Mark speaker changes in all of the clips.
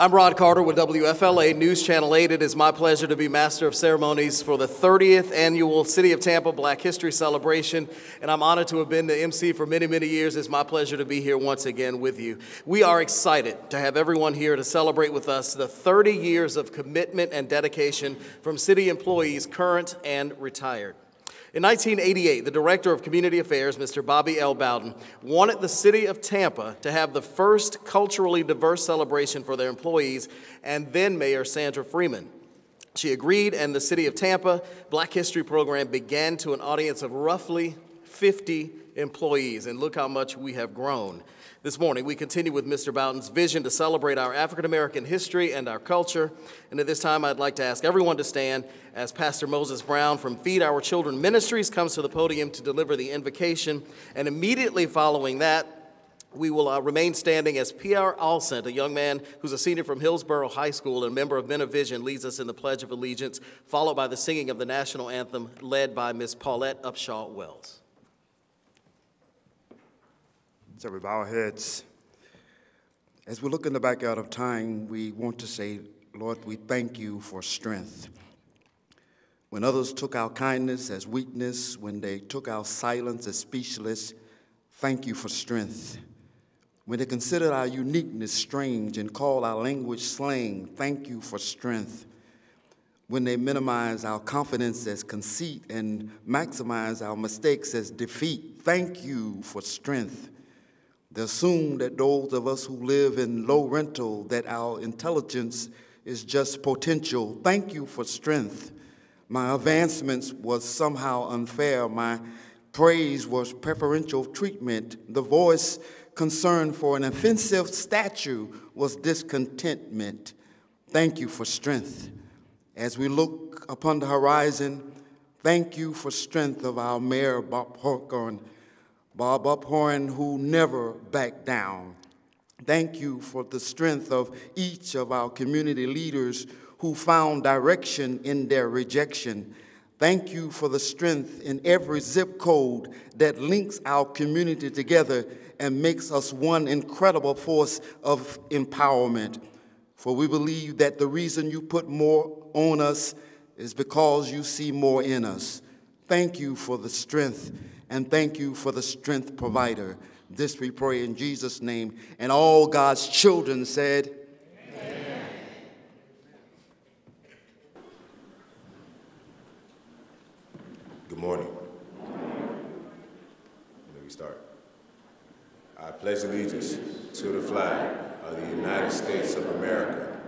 Speaker 1: I'm Rod Carter with WFLA News Channel 8. It is my pleasure to be Master of Ceremonies for the 30th annual City of Tampa Black History Celebration, and I'm honored to have been the MC for many, many years. It's my pleasure to be here once again with you. We are excited to have everyone here to celebrate with us the 30 years of commitment and dedication from city employees, current and retired. In 1988, the Director of Community Affairs, Mr. Bobby L. Bowden, wanted the city of Tampa to have the first culturally diverse celebration for their employees, and then Mayor Sandra Freedman. She agreed, and the City of Tampa Black History Program began to an audience of roughly 50 employees, and look how much we have grown. This morning, we continue with Mr. Bowden's vision to celebrate our African American history and our culture. And at this time, I'd like to ask everyone to stand as Pastor Moses Brown from Feed Our Children Ministries comes to the podium to deliver the invocation. And immediately following that, we will uh, remain standing as Pierre Alcent, a young man who's a senior from Hillsborough High School and a member of Men of Vision, leads us in the Pledge of Allegiance, followed by the singing of the national anthem led by Miss Paulette Upshaw Wells.
Speaker 2: So we bow our heads. As we look in the back out of time, we want to say, Lord, we thank you for strength. When others took our kindness as weakness, when they took our silence as speechless, thank you for strength. When they considered our uniqueness strange and called our language slang, thank you for strength. When they minimize our confidence as conceit and maximize our mistakes as defeat, thank you for strength. They assume that those of us who live in low rental, that our intelligence is just potential. Thank you for strength. My advancements was somehow unfair. My praise was preferential treatment. The voice concern for an offensive statue was discontentment. Thank you for strength. As we look upon the horizon, thank you for strength of our mayor, Bob Buckhorn, Bob Buckhorn, who never backed down. Thank you for the strength of each of our community leaders who found direction in their rejection. Thank you for the strength in every zip code that links our community together and makes us one incredible force of empowerment. For we believe that the reason you put more on us is because you see more in us. Thank you for the strength and thank you for the strength provider. This we pray in Jesus' name. And all God's children said, Amen.
Speaker 3: Good morning. Let me start. I pledge allegiance to the flag of the United States of America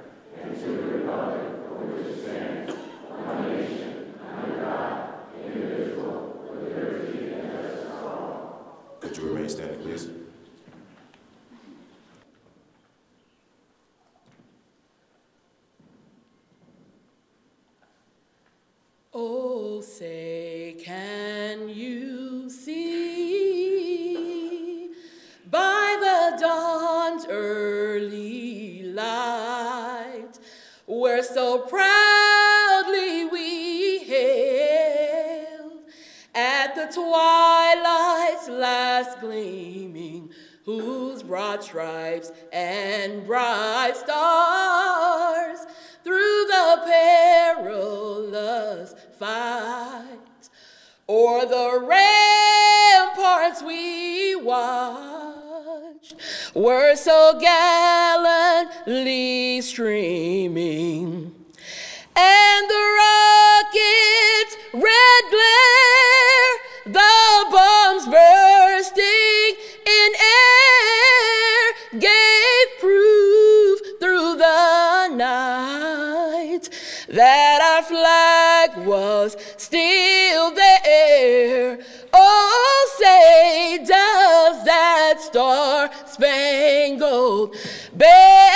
Speaker 3: and to the republic for which it stands, one nation, under God, indivisible, with liberty could you remain standing, please?
Speaker 4: Oh, say, can you see by the dawn's early light, we're so proudly we hailed at the twilight's last gleaming, whose broad stripes and bright stars through the perilous fight o'er the ramparts we watched were so gallantly streaming. And the still there. Oh, say, does that star spangled banner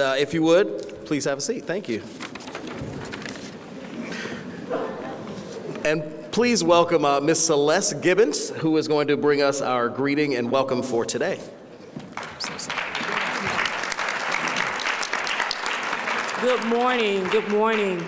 Speaker 1: uh, if you would, please have a seat. Thank you. And please welcome uh, Ms. Celeste Gibbons, who is going to bring us our greeting and welcome for today.
Speaker 5: Good morning. Good morning.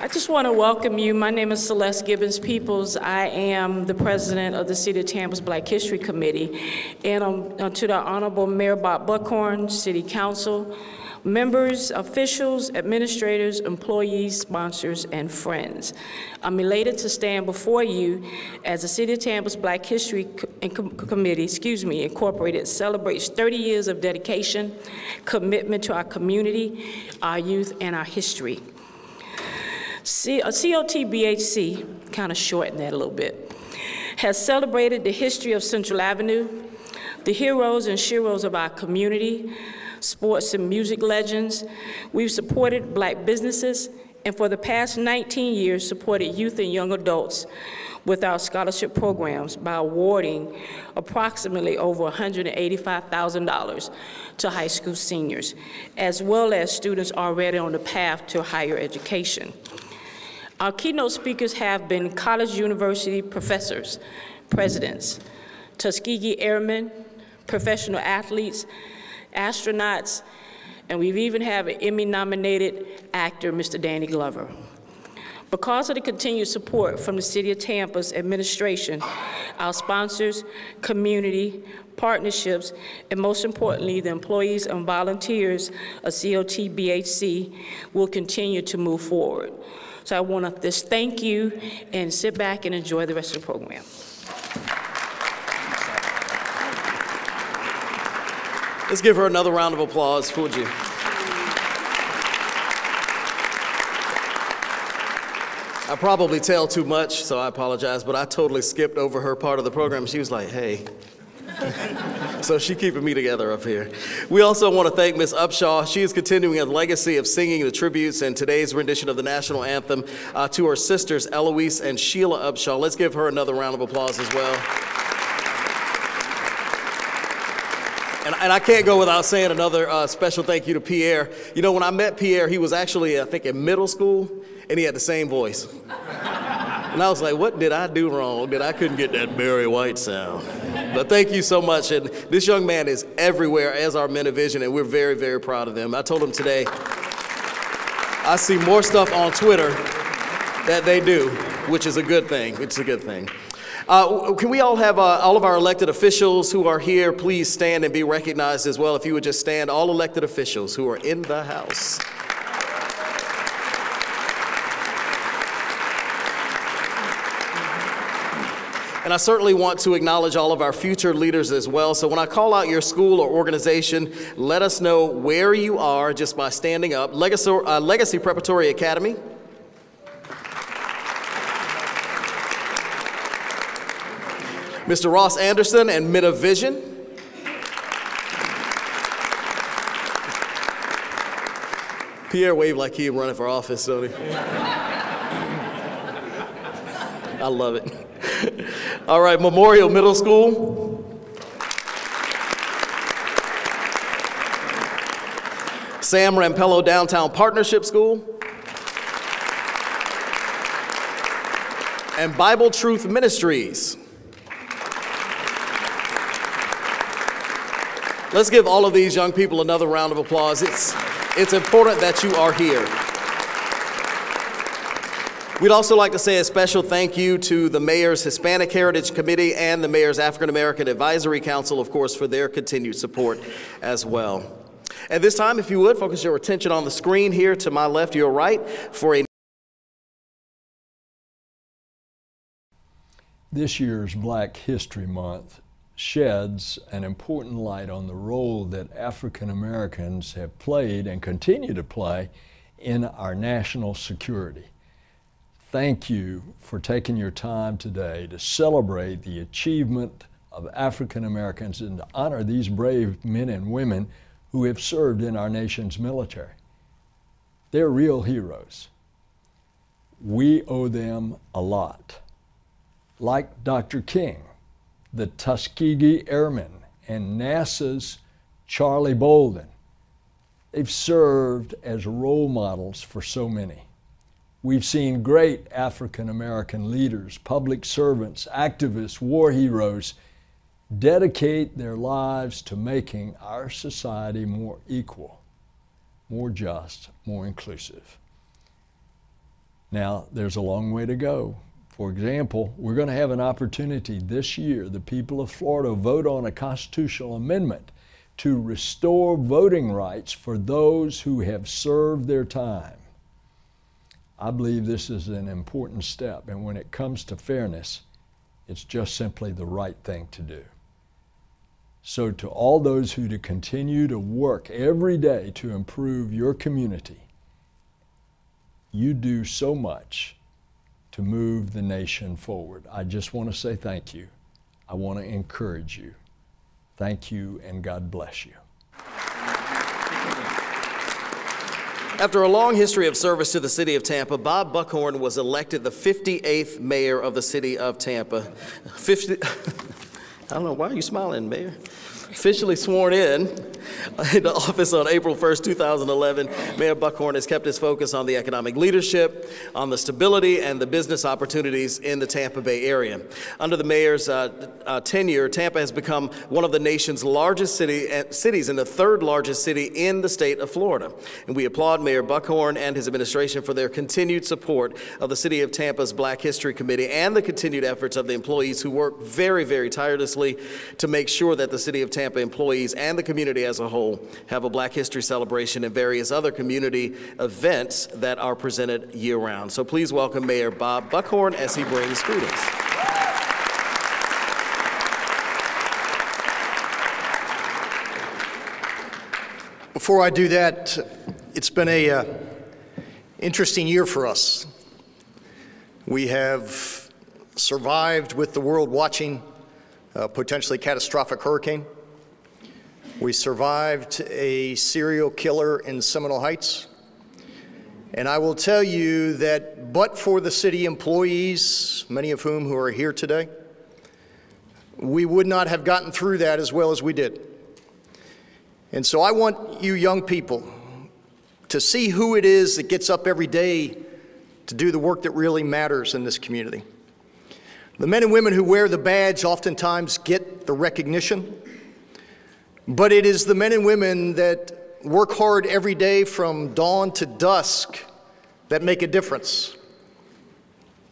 Speaker 5: I just want to welcome you. My name is Celeste Gibbons Peoples. I am the president of the City of Tampa's Black History Committee. And um, to the Honorable Mayor Bob Buckhorn, City Council, members, officials, administrators, employees, sponsors, and friends. I'm elated to stand before you as the City of Tampa's Black History Co Committee, excuse me, Incorporated celebrates 30 years of dedication, commitment to our community, our youth, and our history. C uh, COTBHC, kind of shorten that a little bit, has celebrated the history of Central Avenue, the heroes and sheroes of our community, sports and music legends. We've supported black businesses, and for the past 19 years, supported youth and young adults with our scholarship programs by awarding approximately over $185,000 to high school seniors, as well as students already on the path to higher education. Our keynote speakers have been college university professors, presidents, Tuskegee Airmen, professional athletes, astronauts, and we've even have an Emmy-nominated actor, Mr. Danny Glover. Because of the continued support from the City of Tampa's administration, our sponsors, community, partnerships, and most importantly, the employees and volunteers of COTBHC will continue to move forward. So I want to just thank you and sit back and enjoy the rest of the program.
Speaker 1: Let's give her another round of applause, Fuji. I probably tell too much, so I apologize, but I totally skipped over her part of the program. She was like, hey, so she's keeping me together up here. We also want to thank Ms. Upshaw. She is continuing a legacy of singing the tributes and today's rendition of the national anthem uh, to her sisters, Eloise and Sheila Upshaw. Let's give her another round of applause as well. And, and, I can't go without saying another uh, special thank you to Pierre. You know, when I met Pierre, he was actually, I think, in middle school, and he had the same voice. And I was like, what did I do wrong that I couldn't get that Barry White sound? But thank you so much. And this young man is everywhere, as our men of vision, and we're very, very proud of them. I told him today, I see more stuff on Twitter that they do, which is a good thing. It's a good thing. Uh, can we all have uh, all of our elected officials who are here, please stand and be recognized as well? If you would just stand, all elected officials who are in the House. And I certainly want to acknowledge all of our future leaders as well. So when I call out your school or organization, let us know where you are just by standing up. Legacy, uh, Legacy Preparatory Academy. Mr. Ross Anderson and Vision. Pierre waved like he was running for office, don't he? I love it. All right, Memorial Middle School. Sam Rampello Downtown Partnership School. And Bible Truth Ministries. Let's give all of these young people another round of applause. It's, it's important that you are here. We'd also like to say a special thank you to the Mayor's Hispanic Heritage Committee and the Mayor's African American Advisory Council, of course, for their continued support as well. At this time, if you would, focus your attention on the screen here to my left, your right, for a
Speaker 6: This year's Black History Month sheds an important light on the role that African Americans have played and continue to play in our national security thank you for taking your time today to celebrate the achievement of African Americans and to honor these brave men and women who have served in our nation's military. They're real heroes. We owe them a lot. Like Dr. King, the Tuskegee Airmen, and NASA's Charlie Bolden, They've served as role models for so many. We've seen great African American leaders, public servants, activists, war heroes dedicate their lives to making our society more equal, more just, more inclusive. Now, there's a long way to go. For example, we're going to have an opportunity this year, the people of Florida vote on a constitutional amendment to restore voting rights for those who have served their time. I believe this is an important step, and when it comes to fairness, it's just simply the right thing to do. So, to all those who to continue to work every day to improve your community, you do so much to move the nation forward. I just want to say thank you. I want to encourage you. Thank you, and God bless you.
Speaker 1: After a long history of service to the city of Tampa, Bob Buckhorn was elected the 58th mayor of the city of Tampa. 50, I don't know, why are you smiling, Mayor? Officially sworn in into office on April 1st, 2011, Mayor Buckhorn has kept his focus on the economic leadership, on the stability, and the business opportunities in the Tampa Bay area. Under the mayor's uh, uh, tenure, Tampa has become one of the nation's largest city, uh, cities and the third largest city in the state of Florida. And we applaud Mayor Buckhorn and his administration for their continued support of the City of Tampa's Black History Committee and the continued efforts of the employees who work very, very tirelessly to make sure that the City of Tampa employees and the community as a whole have a Black History celebration and various other community events that are presented year round. So please welcome Mayor Bob Buckhorn as he brings greetings.
Speaker 7: Before I do that, it's been a uh, interesting year for us. We have survived with the world watching a potentially catastrophic hurricane. We survived a serial killer in Seminole Heights. And I will tell you that but for the city employees, many of whom who are here today, we would not have gotten through that as well as we did. And so I want you young people to see who it is that gets up every day to do the work that really matters in this community. The men and women who wear the badge oftentimes get the recognition, but it is the men and women that work hard every day from dawn to dusk that make a difference.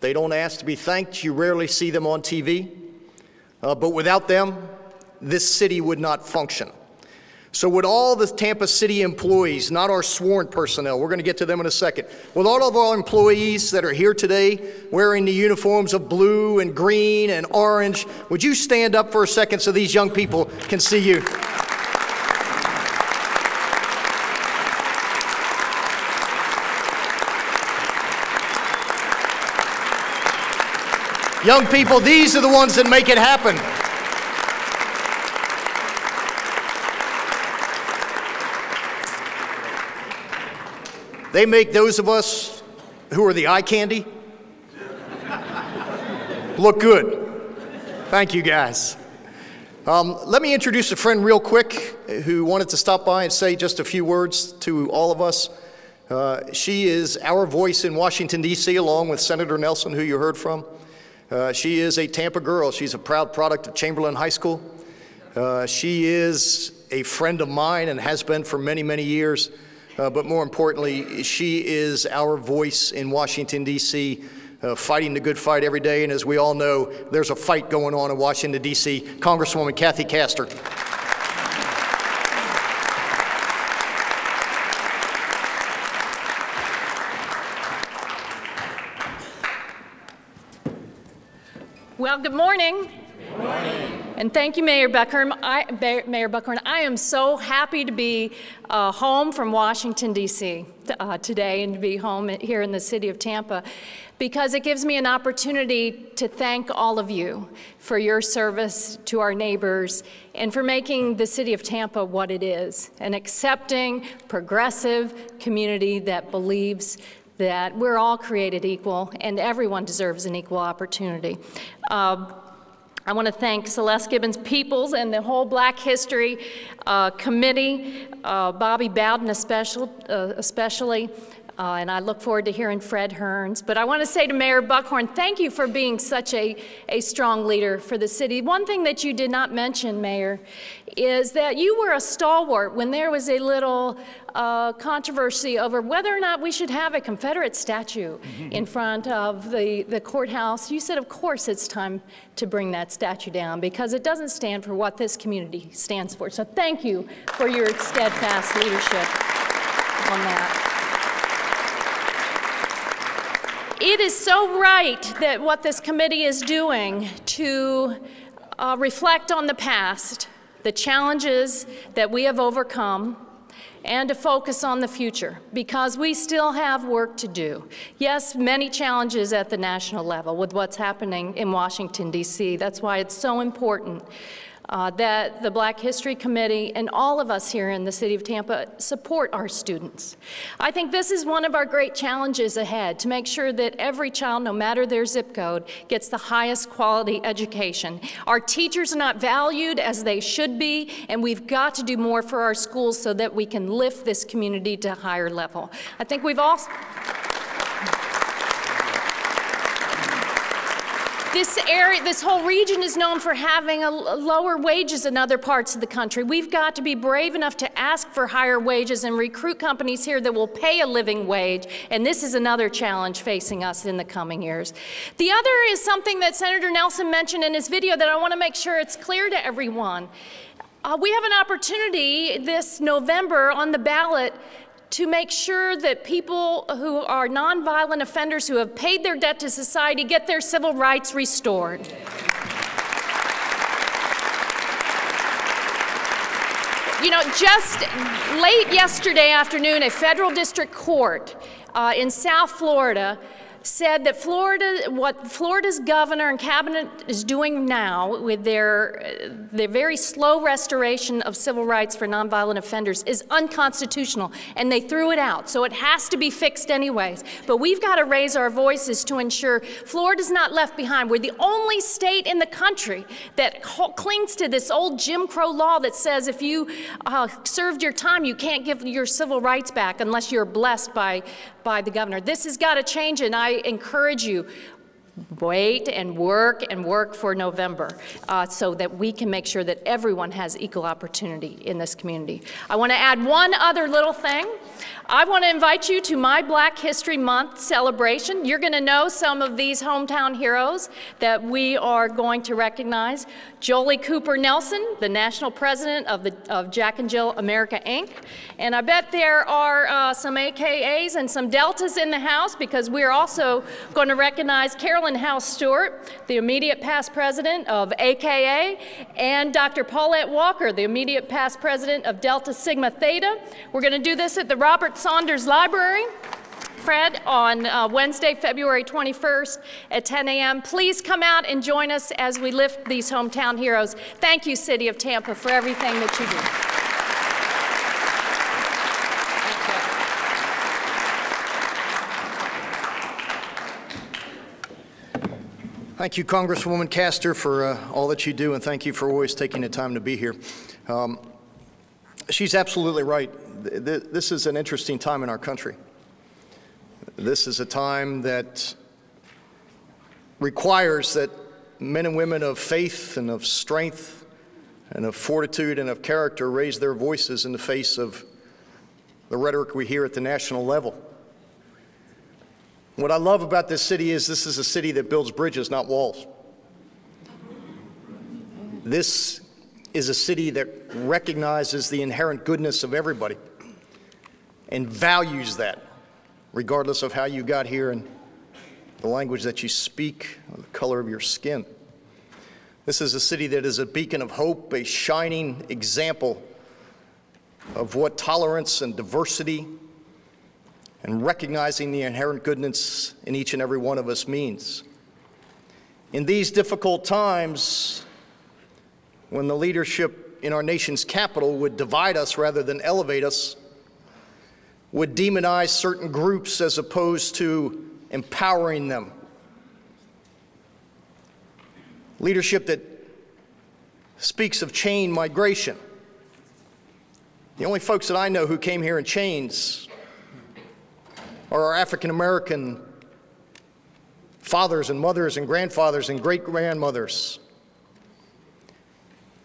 Speaker 7: They don't ask to be thanked. You rarely see them on TV. Uh, but without them, this city would not function. So, with all the Tampa City employees, not our sworn personnel, we're going to get to them in a second, with all of our employees that are here today wearing the uniforms of blue and green and orange, would you stand up for a second so these young people can see you? Young people, these are the ones that make it happen. They make those of us who are the eye candy look good. Thank you, guys. Um, let me introduce a friend real quick who wanted to stop by and say just a few words to all of us. Uh, she is our voice in Washington, D.C., along with Senator Nelson, who you heard from. Uh, she is a Tampa girl. She's a proud product of Chamberlain High School. Uh, she is a friend of mine and has been for many, many years. Uh, but more importantly, she is our voice in Washington, D.C., uh, fighting the good fight every day. And as we all know, there's a fight going on in Washington, D.C. Congresswoman Kathy Castor.
Speaker 8: Well, good morning. Good morning. And thank you, Mayor Buckhorn. I, Mayor Buckhorn, I am so happy to be uh, home from Washington, D.C. Uh, today and to be home here in the city of Tampa because it gives me an opportunity to thank all of you for your service to our neighbors and for making the city of Tampa what it is an accepting, progressive community that believes that we're all created equal and everyone deserves an equal opportunity. Uh, I want to thank Celeste Gibbons Peoples and the whole Black History uh, Committee, uh, Bobby Bowden especially, uh, especially uh, and I look forward to hearing Fred Hearns. But I want to say to Mayor Buckhorn, thank you for being such a, a strong leader for the city. One thing that you did not mention, Mayor, is that you were a stalwart when there was a little uh, controversy over whether or not we should have a Confederate statue mm-hmm. in front of the, the courthouse. You said, of course, it's time to bring that statue down because it doesn't stand for what this community stands for. So thank you for your steadfast leadership on that. It is so right that what this committee is doing to uh, reflect on the past, the challenges that we have overcome, and to focus on the future because we still have work to do. Yes, many challenges at the national level with what's happening in Washington, D.C. That's why it's so important uh, that the Black History Committee and all of us here in the City of Tampa support our students. I think this is one of our great challenges ahead to make sure that every child, no matter their zip code, gets the highest quality education. Our teachers are not valued as they should be, and we've got to do more for our schools so that we can lift this community to a higher level. I think we've also This area, this whole region is known for having a, lower wages than other parts of the country. We've got to be brave enough to ask for higher wages and recruit companies here that will pay a living wage. And this is another challenge facing us in the coming years. The other is something that Senator Nelson mentioned in his video that I want to make sure it's clear to everyone. Uh, we have an opportunity this November on the ballot to make sure that people who are nonviolent offenders who have paid their debt to society get their civil rights restored. You know, just late yesterday afternoon, a federal district court uh, in South Florida said that Florida, what Florida's governor and cabinet is doing now with their, their very slow restoration of civil rights for nonviolent offenders is unconstitutional, and they threw it out. So it has to be fixed anyways. But we've got to raise our voices to ensure Florida's not left behind. We're the only state in the country that clings to this old Jim Crow law that says if you uh, served your time, you can't give your civil rights back unless you're blessed by, by the governor. This has got to change, and I encourage you, wait and work and work for November uh, so that we can make sure that everyone has equal opportunity in this community. I want to add one other little thing. I want to invite you to my Black History Month celebration. You're going to know some of these hometown heroes that we are going to recognize. Joli Cooper Nelson, the national president of, the, of Jack and Jill America Inc. And I bet there are uh, some AKAs and some Deltas in the house because we're also going to recognize Carolyn House Stewart, the immediate past president of AKA, and Dr. Paulette Walker, the immediate past president of Delta Sigma Theta. We're going to do this at the Robert Saunders Library. Fred, on uh, Wednesday, February 21st at 10 a.m. Please come out and join us as we lift these hometown heroes. Thank you, City of Tampa, for everything that you
Speaker 7: do. Thank you, Congresswoman Castor, for uh, all that you do, and thank you for always taking the time to be here. Um, she's absolutely right this is an interesting time in our country. This is a time that requires that men and women of faith and of strength and of fortitude and of character raise their voices in the face of the rhetoric we hear at the national level. What I love about this city is this is a city that builds bridges, not walls. This is a city that recognizes the inherent goodness of everybody and values that, regardless of how you got here and the language that you speak the color of your skin. This is a city that is a beacon of hope, a shining example of what tolerance and diversity and recognizing the inherent goodness in each and every one of us means. In these difficult times, when the leadership in our nation's capital would divide us rather than elevate us, would demonize certain groups as opposed to empowering them. Leadership that speaks of chain migration. The only folks that I know who came here in chains are our African American fathers and mothers and grandfathers and great grandmothers.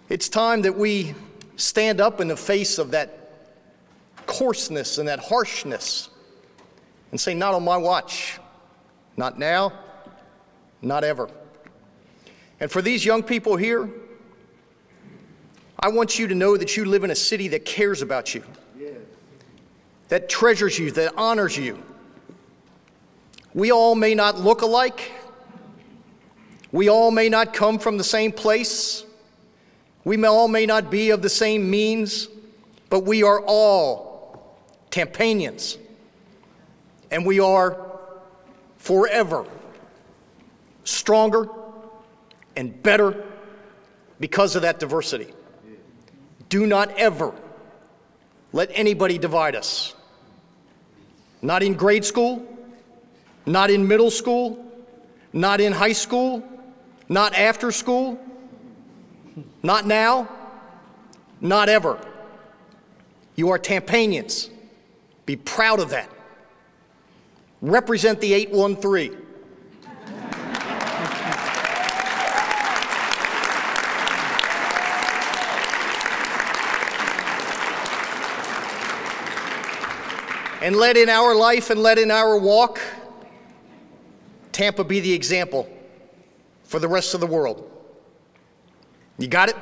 Speaker 7: It's time that we stand up in the face of that coarseness and that harshness and say, Not on my watch. Not now, not ever. And for these young people here, I want you to know that you live in a city that cares about you, that treasures you, that honors you. We all may not look alike. We all may not come from the same place. We all may not be of the same means, but we are all Tampanians. And we are forever stronger and better because of that diversity. Do not ever let anybody divide us. Not in grade school, not in middle school, not in high school, not after school, not now, not ever. You are Tampanians. Be proud of that. Represent the 813. and let in our life and let in our walk Tampa be the example for the rest of the world. You got it?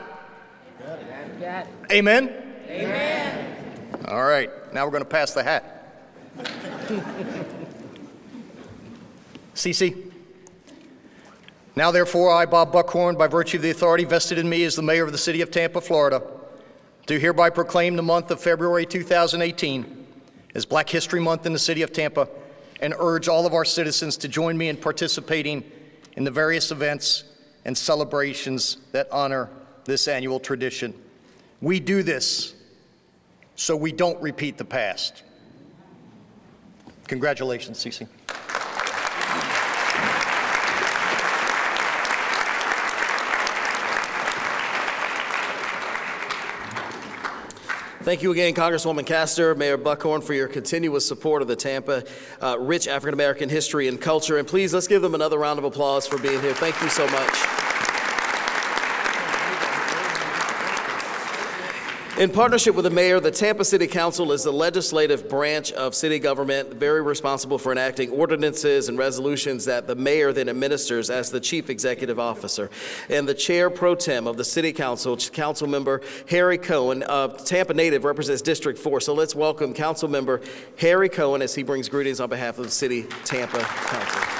Speaker 4: Got it.
Speaker 7: Amen?
Speaker 4: Amen.
Speaker 7: All right, now we're going to pass the hat. Cece. Now, therefore, I, Bob Buckhorn, by virtue of the authority vested in me as the mayor of the city of Tampa, Florida, do hereby proclaim the month of February 2018 as Black History Month in the city of Tampa and urge all of our citizens to join me in participating in the various events and celebrations that honor this annual tradition. We do this so we don't repeat the past. Congratulations, Cece.
Speaker 1: Thank you again, Congresswoman Castor, Mayor Buckhorn, for your continuous support of the Tampa uh, rich African American history and culture. And please, let's give them another round of applause for being here. Thank you so much. In partnership with the mayor, the Tampa City Council is the legislative branch of city government, very responsible for enacting ordinances and resolutions that the mayor then administers as the chief executive officer. And the chair pro tem of the city council, council member Harry Cohen, of Tampa native, represents District 4. So let's welcome council member Harry Cohen as he brings greetings on behalf of the city Tampa Council.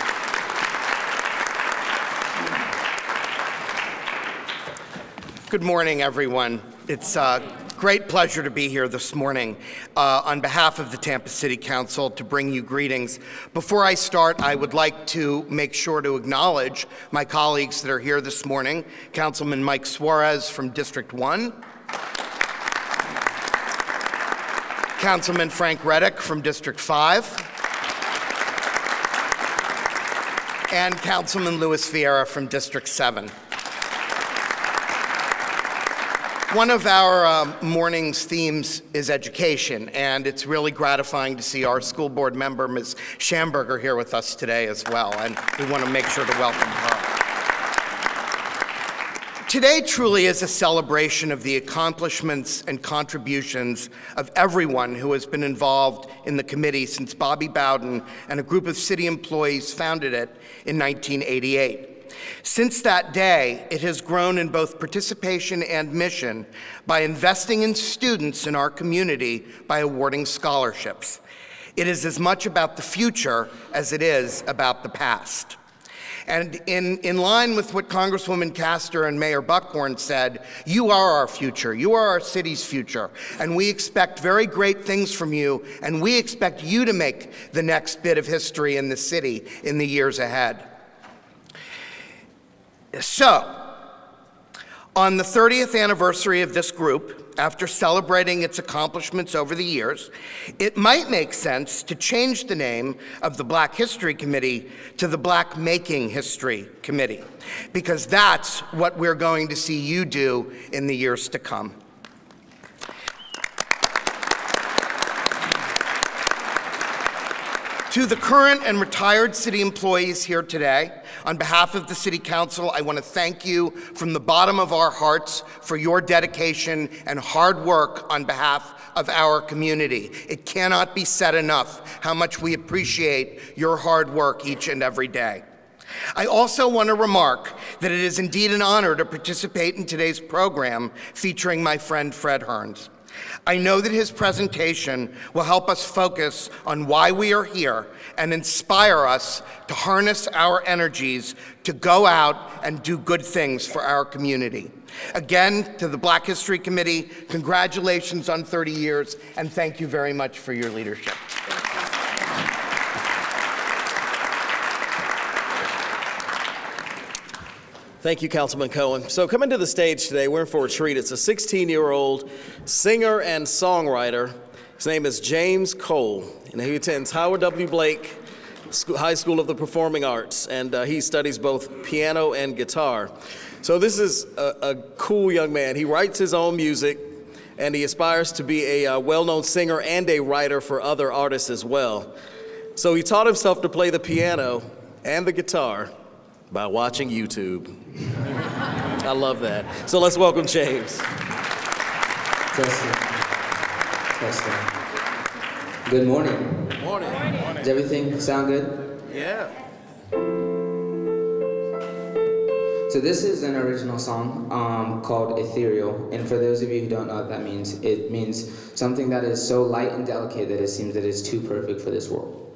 Speaker 9: Good morning, everyone. It's uh, great pleasure to be here this morning uh, on behalf of the Tampa City Council to bring you greetings. Before I start, I would like to make sure to acknowledge my colleagues that are here this morning Councilman Mike Suarez from District 1. Councilman Frank Reddick from District 5. And Councilman Luis Viera from District 7. One of our um, morning's themes is education, and it's really gratifying to see our school board member, Ms. Shamburger, here with us today as well, and we want to make sure to welcome her. Today truly is a celebration of the accomplishments and contributions of everyone who has been involved in the committee since Bobby Bowden and a group of city employees founded it in 1988. Since that day, it has grown in both participation and mission by investing in students in our community by awarding scholarships. It is as much about the future as it is about the past. And in, in line with what Congresswoman Castor and Mayor Buckhorn said, you are our future. You are our city's future. And we expect very great things from you, and we expect you to make the next bit of history in the city in the years ahead. So, On the 30th anniversary of this group, after celebrating its accomplishments over the years, it might make sense to change the name of the Black History Committee to the Black Making History Committee, because that's what we're going to see you do in the years to come. To the current and retired city employees here today, on behalf of the City Council, I want to thank you from the bottom of our hearts for your dedication and hard work on behalf of our community. It cannot be said enough how much we appreciate your hard work each and every day. I also want to remark that it is indeed an honor to participate in today's program featuring my friend Fred Hearns. I know that his presentation will help us focus on why we are here and inspire us to harness our energies to go out and do good things for our community. Again, to the Black History Committee, congratulations on 30 years, and thank you very much for your leadership.
Speaker 1: Thank you, Councilman Cohen. So, coming to the stage today, we're in for a treat. It's a 16 year old singer and songwriter. His name is James Cole, and he attends Howard W. Blake High School of the Performing Arts, and uh, he studies both piano and guitar. So, this is a, a, cool young man. He writes his own music, and he aspires to be a uh, well known singer and a writer for other artists as well. So, he taught himself to play the piano and the guitar by watching YouTube. I love that. So let's welcome James.
Speaker 10: Testing. Testing. Good morning.
Speaker 1: Good morning.
Speaker 10: Does everything sound good?
Speaker 1: Yeah.
Speaker 10: So this is an original song um, called Ethereal, and for those of you who don't know what that means, it means something that is so light and delicate that it seems that it's too perfect for this world.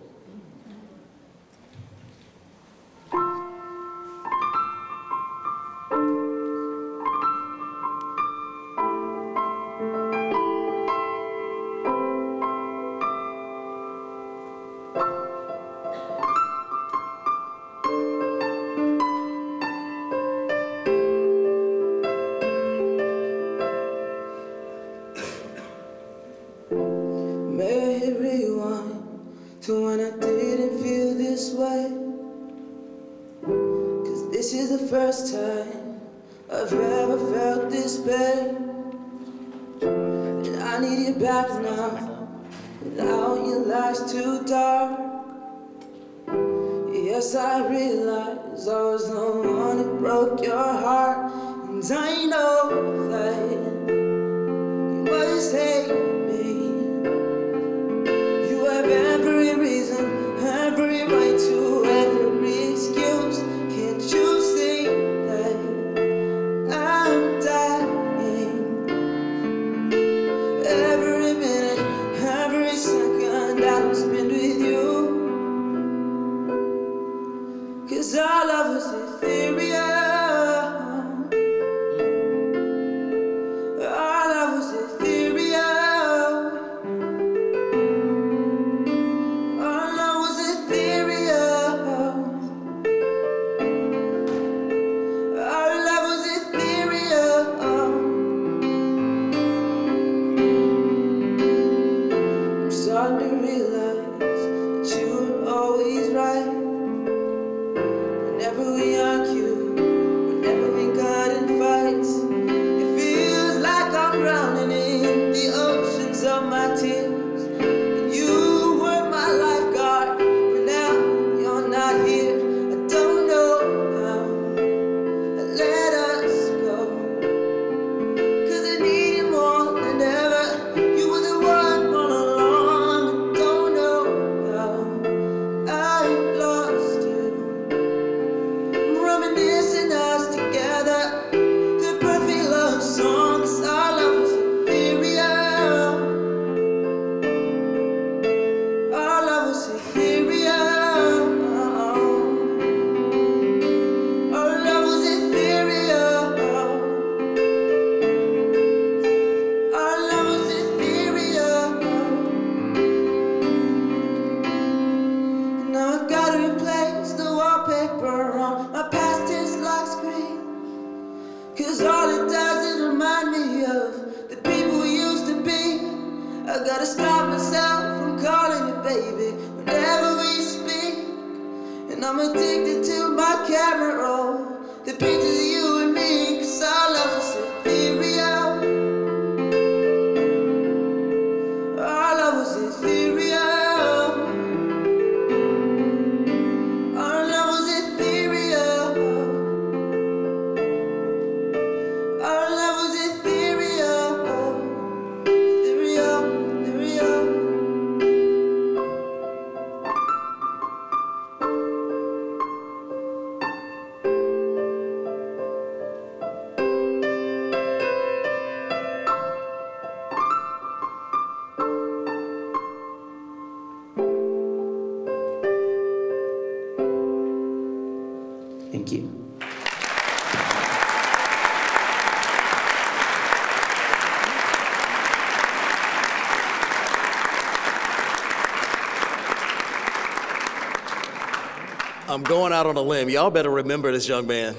Speaker 10: I'm
Speaker 1: going out on a limb. Y'all better remember this young man.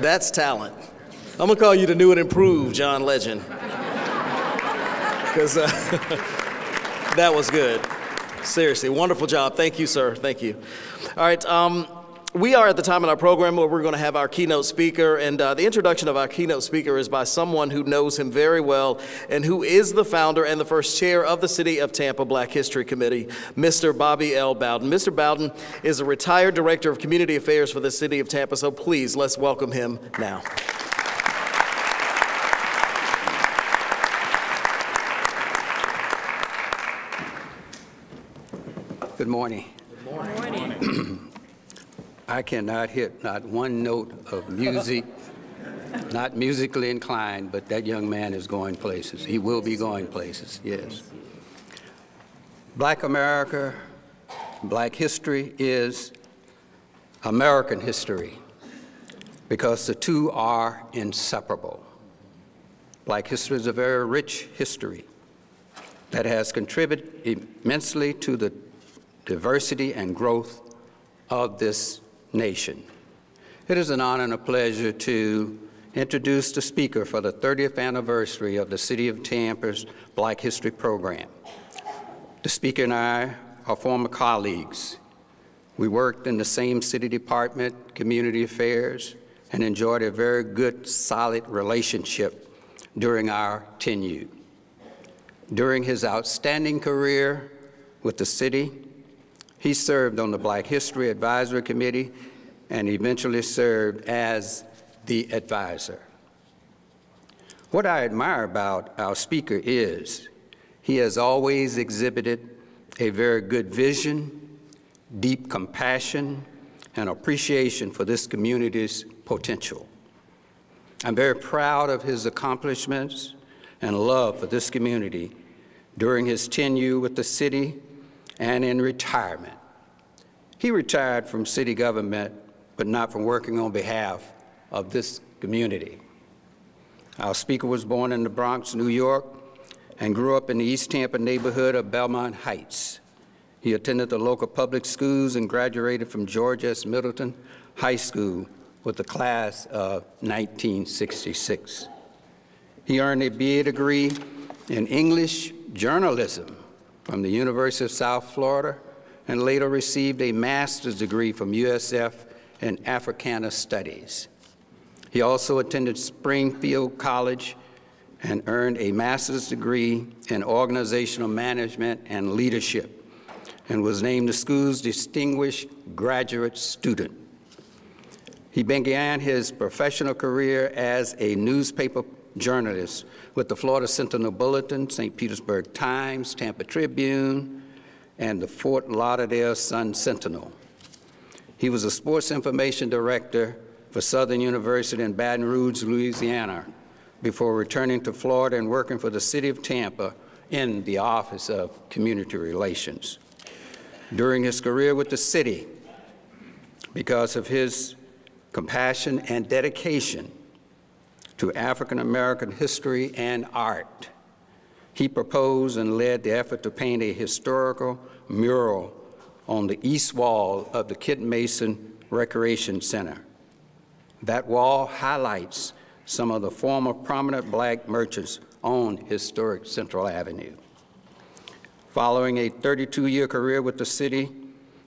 Speaker 1: That's talent. I'm gonna call you the new and improved John Legend. Because uh, that was good. Seriously, wonderful job. Thank you, sir. Thank you. All right. Um, we are at the time in our program where we're going to have our keynote speaker, and uh, the introduction of our keynote speaker is by someone who knows him very well and who is the founder and the first chair of the City of Tampa Black History Committee, Mr. Bobby L. Bowden. Mr. Bowden is a retired director of community affairs for the City of Tampa, so please let's welcome him now.
Speaker 11: Good morning. Good morning. I cannot hit not one note of music, not musically inclined, but that young man is going places. He will be going places, yes. Black America, black history is American history because the two are inseparable. Black history is a very rich history that has contributed immensely to the diversity and growth of this nation. It is an honor and a pleasure to introduce the speaker for the 30th anniversary of the City of Tampa's Black History Program. The speaker and I are former colleagues. We worked in the same city department, community affairs, and enjoyed a very good, solid relationship during our tenure. During his outstanding career with the city, he served on the Black History Advisory Committee and eventually served as the advisor. What I admire about our speaker is he has always exhibited a very good vision, deep compassion, and appreciation for this community's potential. I'm very proud of his accomplishments and love for this community during his tenure with the city and in retirement. He retired from city government, but not from working on behalf of this community. Our speaker was born in the Bronx, New York, and grew up in the East Tampa neighborhood of Belmont Heights. He attended the local public schools and graduated from George S. Middleton High School with the class of 1966. He earned a BA degree in English journalism from the University of South Florida and later received a master's degree from USF in Africana Studies. He also attended Springfield College and earned a master's degree in organizational management and leadership and was named the school's distinguished graduate student. He began his professional career as a newspaper journalist with the Florida Sentinel Bulletin, St. Petersburg Times, Tampa Tribune, and the Fort Lauderdale Sun Sentinel. He was a sports information director for Southern University in Baton Rouge, Louisiana, before returning to Florida and working for the City of Tampa in the Office of Community Relations. During his career with the city, because of his compassion and dedication to African American history and art, he proposed and led the effort to paint a historical mural on the east wall of the Kid Mason Recreation Center. That wall highlights some of the former prominent black merchants on historic Central Avenue. Following a 32-year career with the city,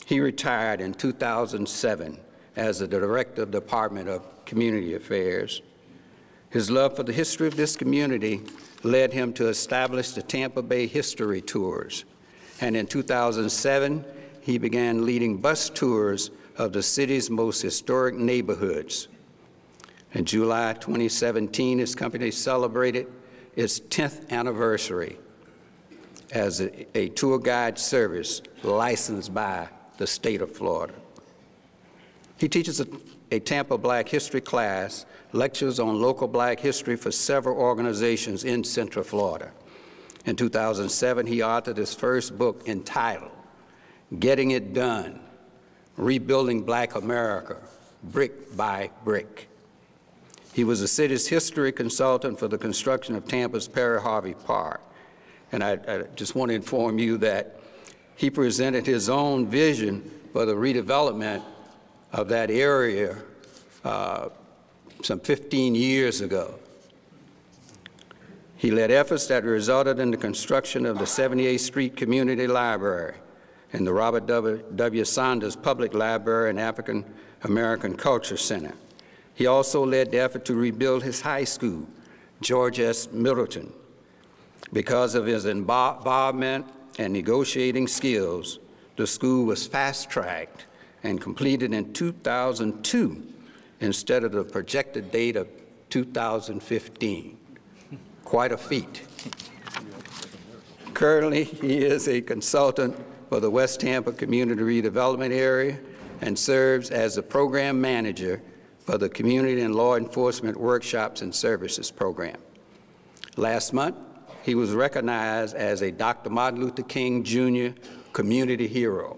Speaker 11: he retired in 2007 as the Director of the Department of Community Affairs. His love for the history of this community led him to establish the Tampa Bay History Tours. And in 2007, he began leading bus tours of the city's most historic neighborhoods. In July 2017, his company celebrated its 10th anniversary as a, a tour guide service licensed by the state of Florida. He teaches a, a, Tampa Black History class, lectures on local black history for several organizations in Central Florida. In 2007, he authored his first book entitled Getting It Done, Rebuilding Black America, Brick by Brick. He was the city's history consultant for the construction of Tampa's Perry Harvey Park. And I, I just want to inform you that he presented his own vision for the redevelopment of that area uh, some 15 years ago. He led efforts that resulted in the construction of the 78th Street Community Library and the Robert W. Saunders Public Library and African American Culture Center. He also led the effort to rebuild his high school, George S. Middleton. Because of his involvement and negotiating skills, the school was fast-tracked and completed in 2002 instead of the projected date of 2015. Quite a feat. Currently, he is a consultant for the West Tampa Community Redevelopment Area and serves as the program manager for the Community and Law Enforcement Workshops and Services Program. Last month, he was recognized as a Dr. Martin Luther King Jr. Community Hero.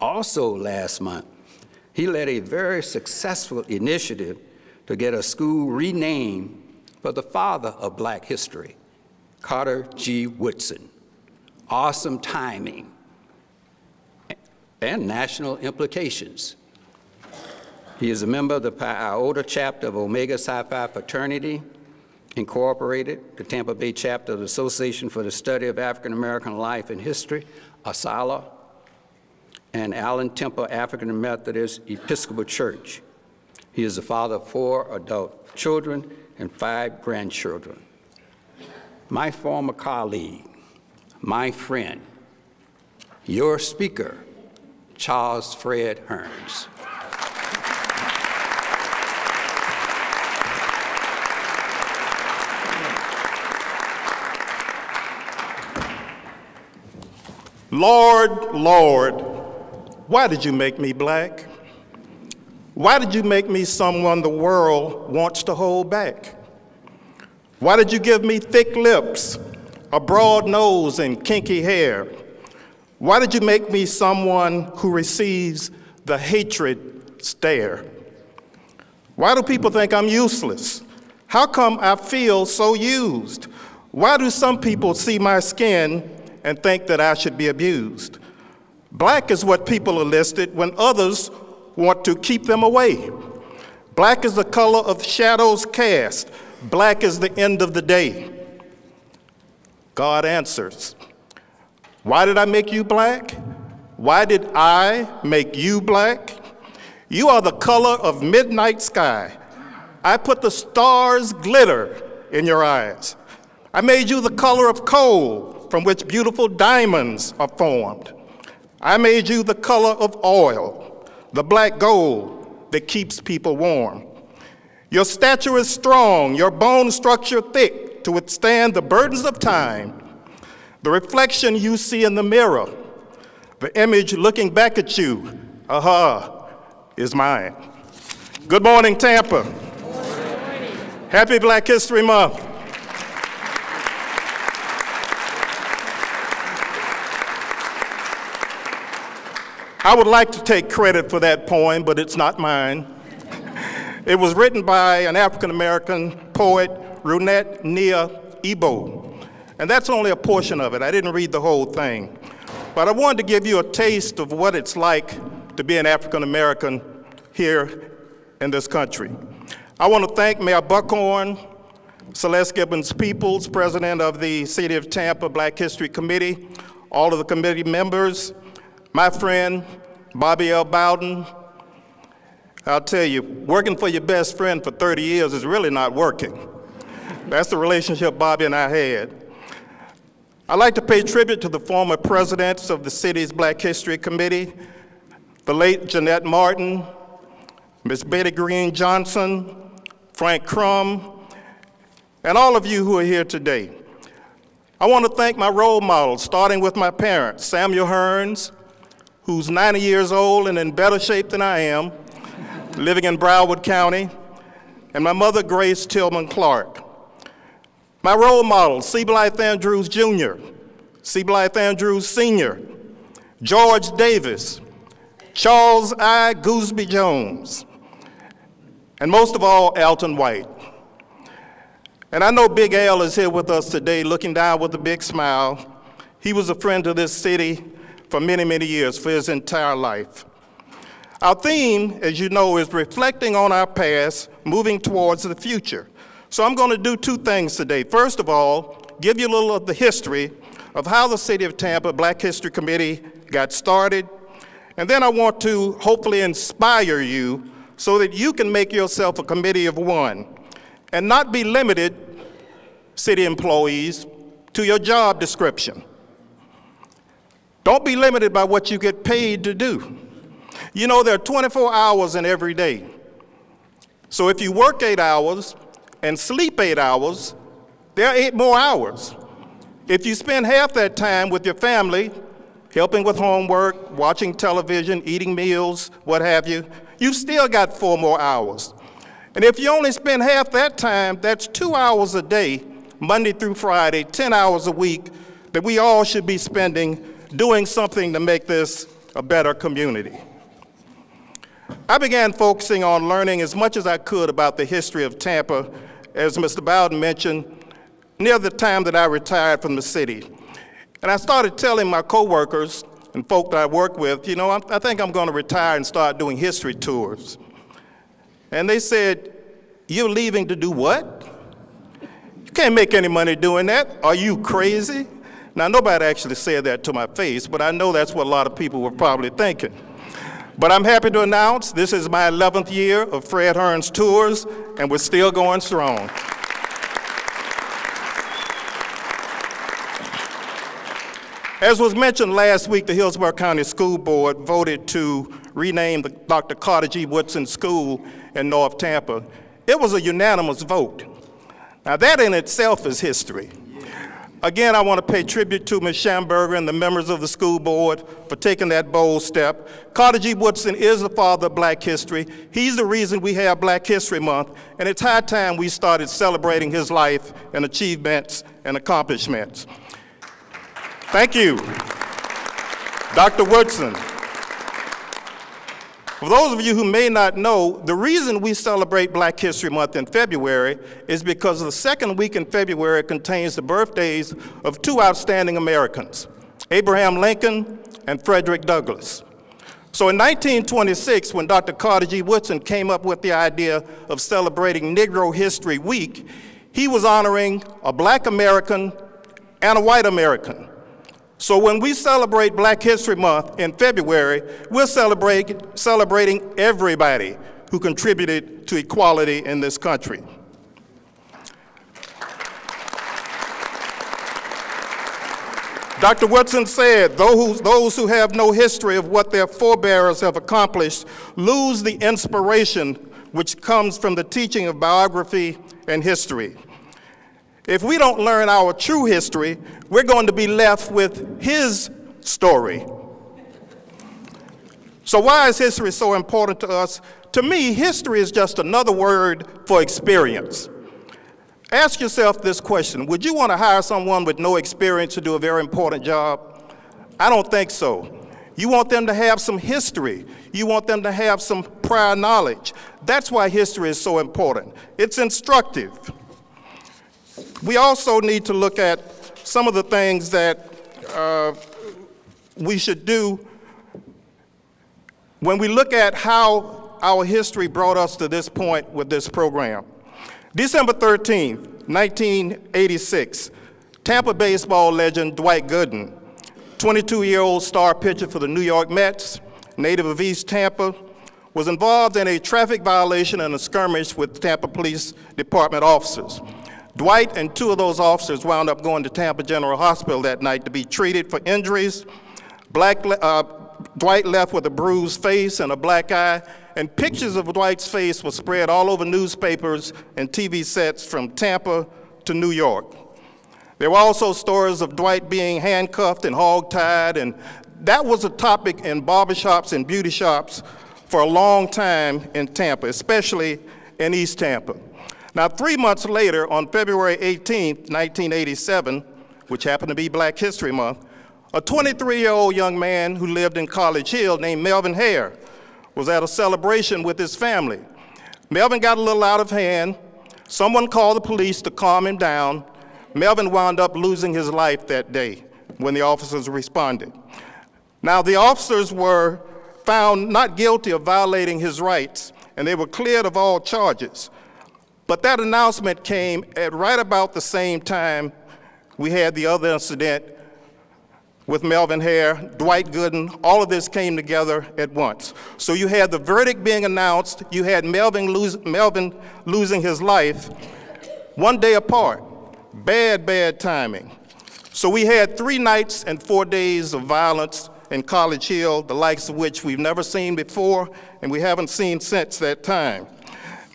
Speaker 11: Also last month, he led a very successful initiative to get a school renamed for the father of black history, Carter G. Woodson. Awesome timing and national implications. He is a member of the Pi Iota chapter of Omega Psi Phi Fraternity Incorporated, the Tampa Bay chapter of the Association for the Study of African American Life and History, ASALH, and Allen Temple African Methodist Episcopal Church. He is the father of four adult children and five grandchildren. My former colleague, my friend, your speaker, Charles Fred Hearns.
Speaker 12: Lord, Lord, why did you make me black? Why did you make me someone the world wants to hold back? Why did you give me thick lips, a broad nose, and kinky hair? Why did you make me someone who receives the hatred stare? Why do people think I'm useless? How come I feel so used? Why do some people see my skin and think that I should be abused. Black is what people are listed when others want to keep them away. Black is the color of shadows cast. Black is the end of the day. God answers, Why did I make you black? Why did I make you black? You are the color of midnight sky. I put the stars glitter in your eyes. I made you the color of coal from which beautiful diamonds are formed. I made you the color of oil, the black gold that keeps people warm. Your stature is strong, your bone structure thick to withstand the burdens of time. The reflection you see in the mirror, the image looking back at you, aha, is mine. Good morning, Tampa. Good morning. Happy Black History Month. I would like to take credit for that poem, but it's not mine. It was written by an African American poet, Runette Nia Ebo. And that's only a portion of it. I didn't read the whole thing. But I wanted to give you a taste of what it's like to be an African American here in this country. I want to thank Mayor Buckhorn, Celeste Gibbons Peoples, President of the City of Tampa Black History Committee, all of the committee members, my friend Bobby L. Bowden. I'll tell you, working for your best friend for 30 years is really not working. That's the relationship Bobby and I had. I'd like to pay tribute to the former presidents of the city's Black History Committee, the late Jeanette Martin, Miss Betty Green Johnson, Frank Crum, and all of you who are here today. I want to thank my role models, starting with my parents, Samuel Hearns, who's 90 years old and in better shape than I am, living in Broward County, and my mother, Grace Tillman Clark. My role models, C. Blythe Andrews Jr., C. Blythe Andrews Sr., George Davis, Charles I. Gooseby Jones, and most of all, Alton White. And I know Big Al is here with us today, looking down with a big smile. He was a friend of this city for many, many years, for his entire life. Our theme, as you know, is reflecting on our past, moving towards the future. So I'm going to do two things today. First of all, give you a little of the history of how the City of Tampa Black History Committee got started. And then I want to hopefully inspire you so that you can make yourself a committee of one and not be limited, city employees, to your job description. Don't be limited by what you get paid to do. You know, there are 24 hours in every day. So if you work eight hours and sleep eight hours, there are eight more hours. If you spend half that time with your family, helping with homework, watching television, eating meals, what have you, you've still got four more hours. And if you only spend half that time, that's two hours a day, Monday through Friday, 10 hours a week, that we all should be spending doing something to make this a better community. I began focusing on learning as much as I could about the history of Tampa, as Mr. Bowden mentioned, near the time that I retired from the city. And I started telling my coworkers and folk that I work with, you know, I, think I'm going to retire and start doing history tours. And they said, You're leaving to do what? You can't make any money doing that. Are you crazy? Now, nobody actually said that to my face, but I know that's what a lot of people were probably thinking. But I'm happy to announce this is my 11th year of Fred Hearns Tours, and we're still going strong. As was mentioned last week, the Hillsborough County School Board voted to rename the Dr. Carter G. Woodson School in North Tampa. It was a unanimous vote. Now that in itself is history. Again, I want to pay tribute to Ms. Shamburger and the members of the school board for taking that bold step. Carter G. Woodson is the father of black history. He's the reason we have Black History Month, and it's high time we started celebrating his life and achievements and accomplishments. Thank you. Dr. Woodson. For those of you who may not know, the reason we celebrate Black History Month in February is because the second week in February contains the birthdays of two outstanding Americans, Abraham Lincoln and Frederick Douglass. So in 1926, when Dr. Carter G. Woodson came up with the idea of celebrating Negro History Week, he was honoring a black American and a white American. So when we celebrate Black History Month in February, we're celebrating everybody who contributed to equality in this country. Dr. Woodson said, those, those who have no history of what their forebears have accomplished lose the inspiration which comes from the teaching of biography and history. If we don't learn our true history, we're going to be left with his story. So, why is history so important to us? To me, history is just another word for experience. Ask yourself this question Would you want to hire someone with no experience to do a very important job? I don't think so. You want them to have some history. You want them to have some prior knowledge. That's why history is so important. It's instructive. We also need to look at some of the things that uh, we should do when we look at how our history brought us to this point with this program. December 13, 1986, Tampa baseball legend Dwight Gooden, 22-year-old star pitcher for the New York Mets, native of East Tampa, was involved in a traffic violation and a skirmish with Tampa Police Department officers. Dwight and two of those officers wound up going to Tampa General Hospital that night to be treated for injuries. Black, uh, Dwight left with a bruised face and a black eye, and pictures of Dwight's face were spread all over newspapers and TV sets from Tampa to New York. There were also stories of Dwight being handcuffed and hog-tied, and that was a topic in barbershops and beauty shops for a long time in Tampa, especially in East Tampa. Now, three months later, on February 18, 1987, which happened to be Black History Month, a 23-year-old young man who lived in College Hill named Melvin Hare was at a celebration with his family. Melvin got a little out of hand. Someone called the police to calm him down. Melvin wound up losing his life that day when the officers responded. Now, the officers were found not guilty of violating his rights, and they were cleared of all charges. But that announcement came at right about the same time we had the other incident with Melvin Hare, Dwight Gooden, all of this came together at once. So you had the verdict being announced, you had Melvin, lose, Melvin losing his life one day apart. Bad, bad timing. So we had three nights and four days of violence in College Hill, the likes of which we've never seen before and we haven't seen since that time.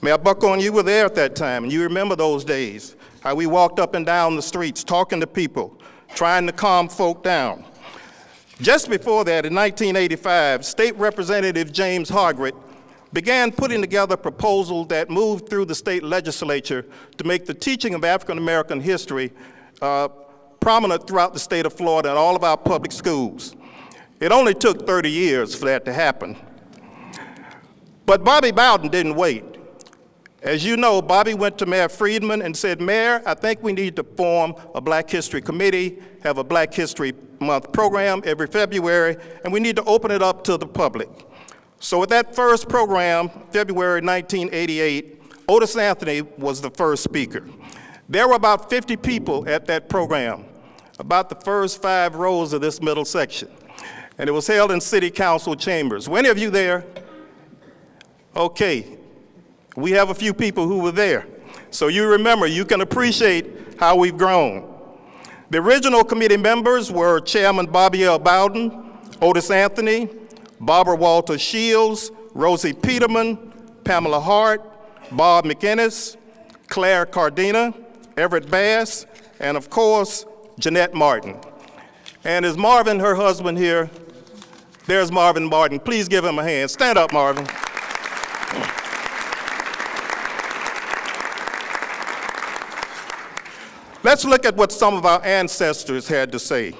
Speaker 12: Mayor Buckhorn, you were there at that time, and you remember those days, how we walked up and down the streets talking to people, trying to calm folk down. Just before that, in 1985, State Representative James Hargrett began putting together a proposal that moved through the state legislature to make the teaching of African American history uh, prominent throughout the state of Florida and all of our public schools. It only took 30 years for that to happen. But Bobby Bowden didn't wait. As you know, Bobby went to Mayor Freedman and said, Mayor, I think we need to form a Black History Committee, have a Black History Month program every February, and we need to open it up to the public. So with that first program, February 1988, Otis Anthony was the first speaker. There were about 50 people at that program, about the first five rows of this middle section. And it was held in city council chambers. Were any of you there? Okay, we have a few people who were there. So you remember, you can appreciate how we've grown. The original committee members were Chairman Bobby L. Bowden, Otis Anthony, Barbara Walter Shields, Rosie Peterman, Pamela Hart, Bob McInnes, Claire Cardina, Everett Bass, and of course, Jeanette Martin. And is Marvin, her husband, here? There's Marvin Martin. Please give him a hand. Stand up, Marvin. Let's look at what some of our ancestors had to say.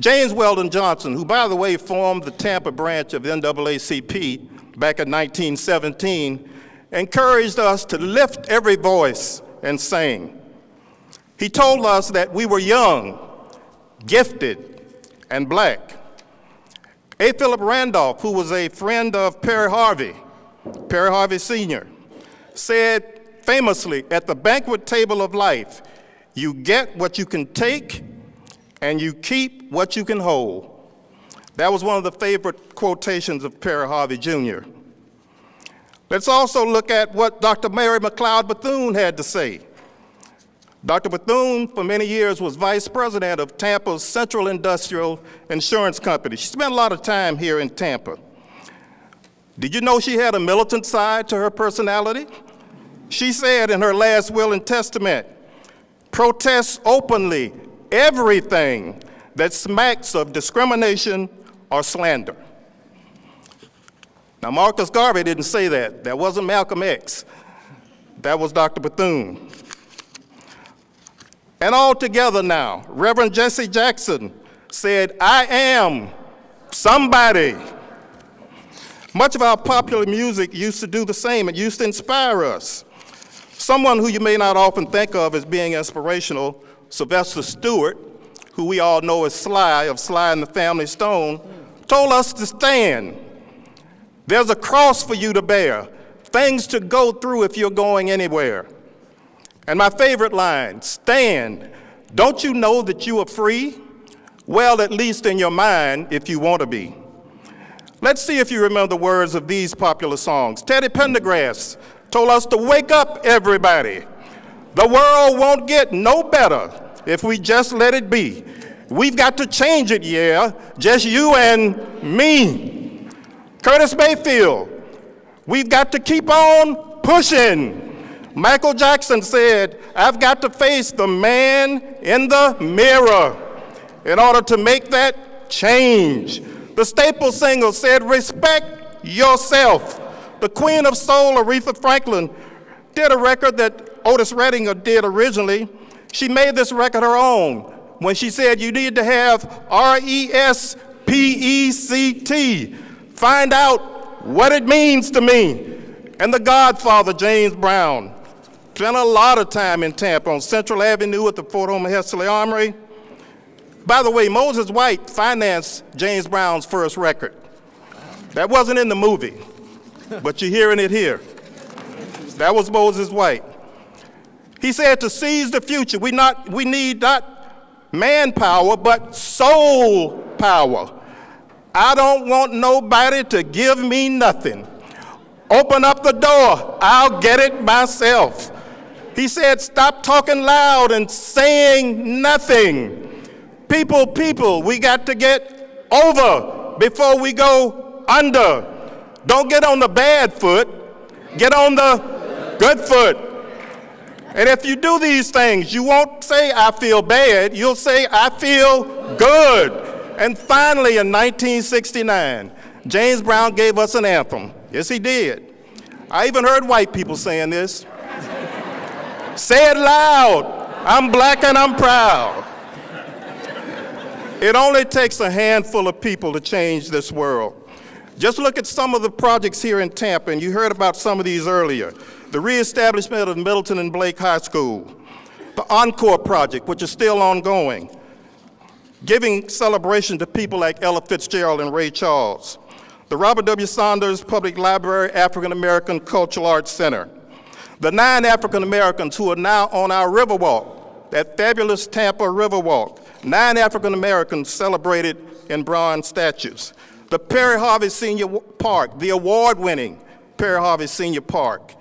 Speaker 12: James Weldon Johnson, who, by the way, formed the Tampa branch of the NAACP back in 1917, encouraged us to lift every voice and sing. He told us that we were young, gifted, and black. A. Philip Randolph, who was a friend of Perry Harvey, Perry Harvey Sr., said famously, at the banquet table of life, you get what you can take, and you keep what you can hold. That was one of the favorite quotations of Perry Harvey Jr. Let's also look at what Dr. Mary McLeod Bethune had to say. Dr. Bethune, for many years, was vice president of Tampa's Central Industrial Insurance Company. She spent a lot of time here in Tampa. Did you know she had a militant side to her personality? She said in her last will and testament, protests openly everything that smacks of discrimination or slander. Now, Marcus Garvey didn't say that. That wasn't Malcolm X. That was Dr. Bethune. And all together now, Reverend Jesse Jackson said, I am somebody. Much of our popular music used to do the same. It used to inspire us. Someone who you may not often think of as being inspirational, Sylvester Stewart, who we all know as Sly of Sly and the Family Stone, told us to stand. There's a cross for you to bear, things to go through if you're going anywhere. And my favorite line stand. Don't you know that you are free? Well, at least in your mind, if you want to be. Let's see if you remember the words of these popular songs. Teddy Pendergrass told us to wake up, everybody. The world won't get no better if we just let it be. We've got to change it, yeah, just you and me. Curtis Mayfield, we've got to keep on pushing. Michael Jackson said, I've got to face the man in the mirror in order to make that change. The staple singer said, respect yourself. The queen of soul, Aretha Franklin, did a record that Otis Redding did originally. She made this record her own when she said you need to have R E S P E C T. Find out what it means to me. And the Godfather, James Brown, spent a lot of time in Tampa on Central Avenue at the Fort Homer Hesterly Armory. By the way, Moses White financed James Brown's first record. That wasn't in the movie, but you're hearing it here. That was Moses White. He said to seize the future, we, not, we need not manpower, but soul power. I don't want nobody to give me nothing. Open up the door, I'll get it myself. He said, Stop talking loud and saying nothing. People, people, we got to get over before we go under. Don't get on the bad foot, get on the good foot. And if you do these things, you won't say, I feel bad, you'll say, I feel good. And finally, in 1969, James Brown gave us an anthem. Yes, he did. I even heard white people saying this. say it loud I'm black and I'm proud. It only takes a handful of people to change this world. Just look at some of the projects here in Tampa, and you heard about some of these earlier. The reestablishment of Middleton and Blake High School, the Encore Project, which is still ongoing, giving celebration to people like Ella Fitzgerald and Ray Charles, the Robert W. Saunders Public Library African American Cultural Arts Center, the nine African Americans who are now on our Riverwalk, that fabulous Tampa Riverwalk, nine African Americans celebrated in bronze statues, the Perry Harvey Senior Park, the award-winning Perry Harvey Senior Park,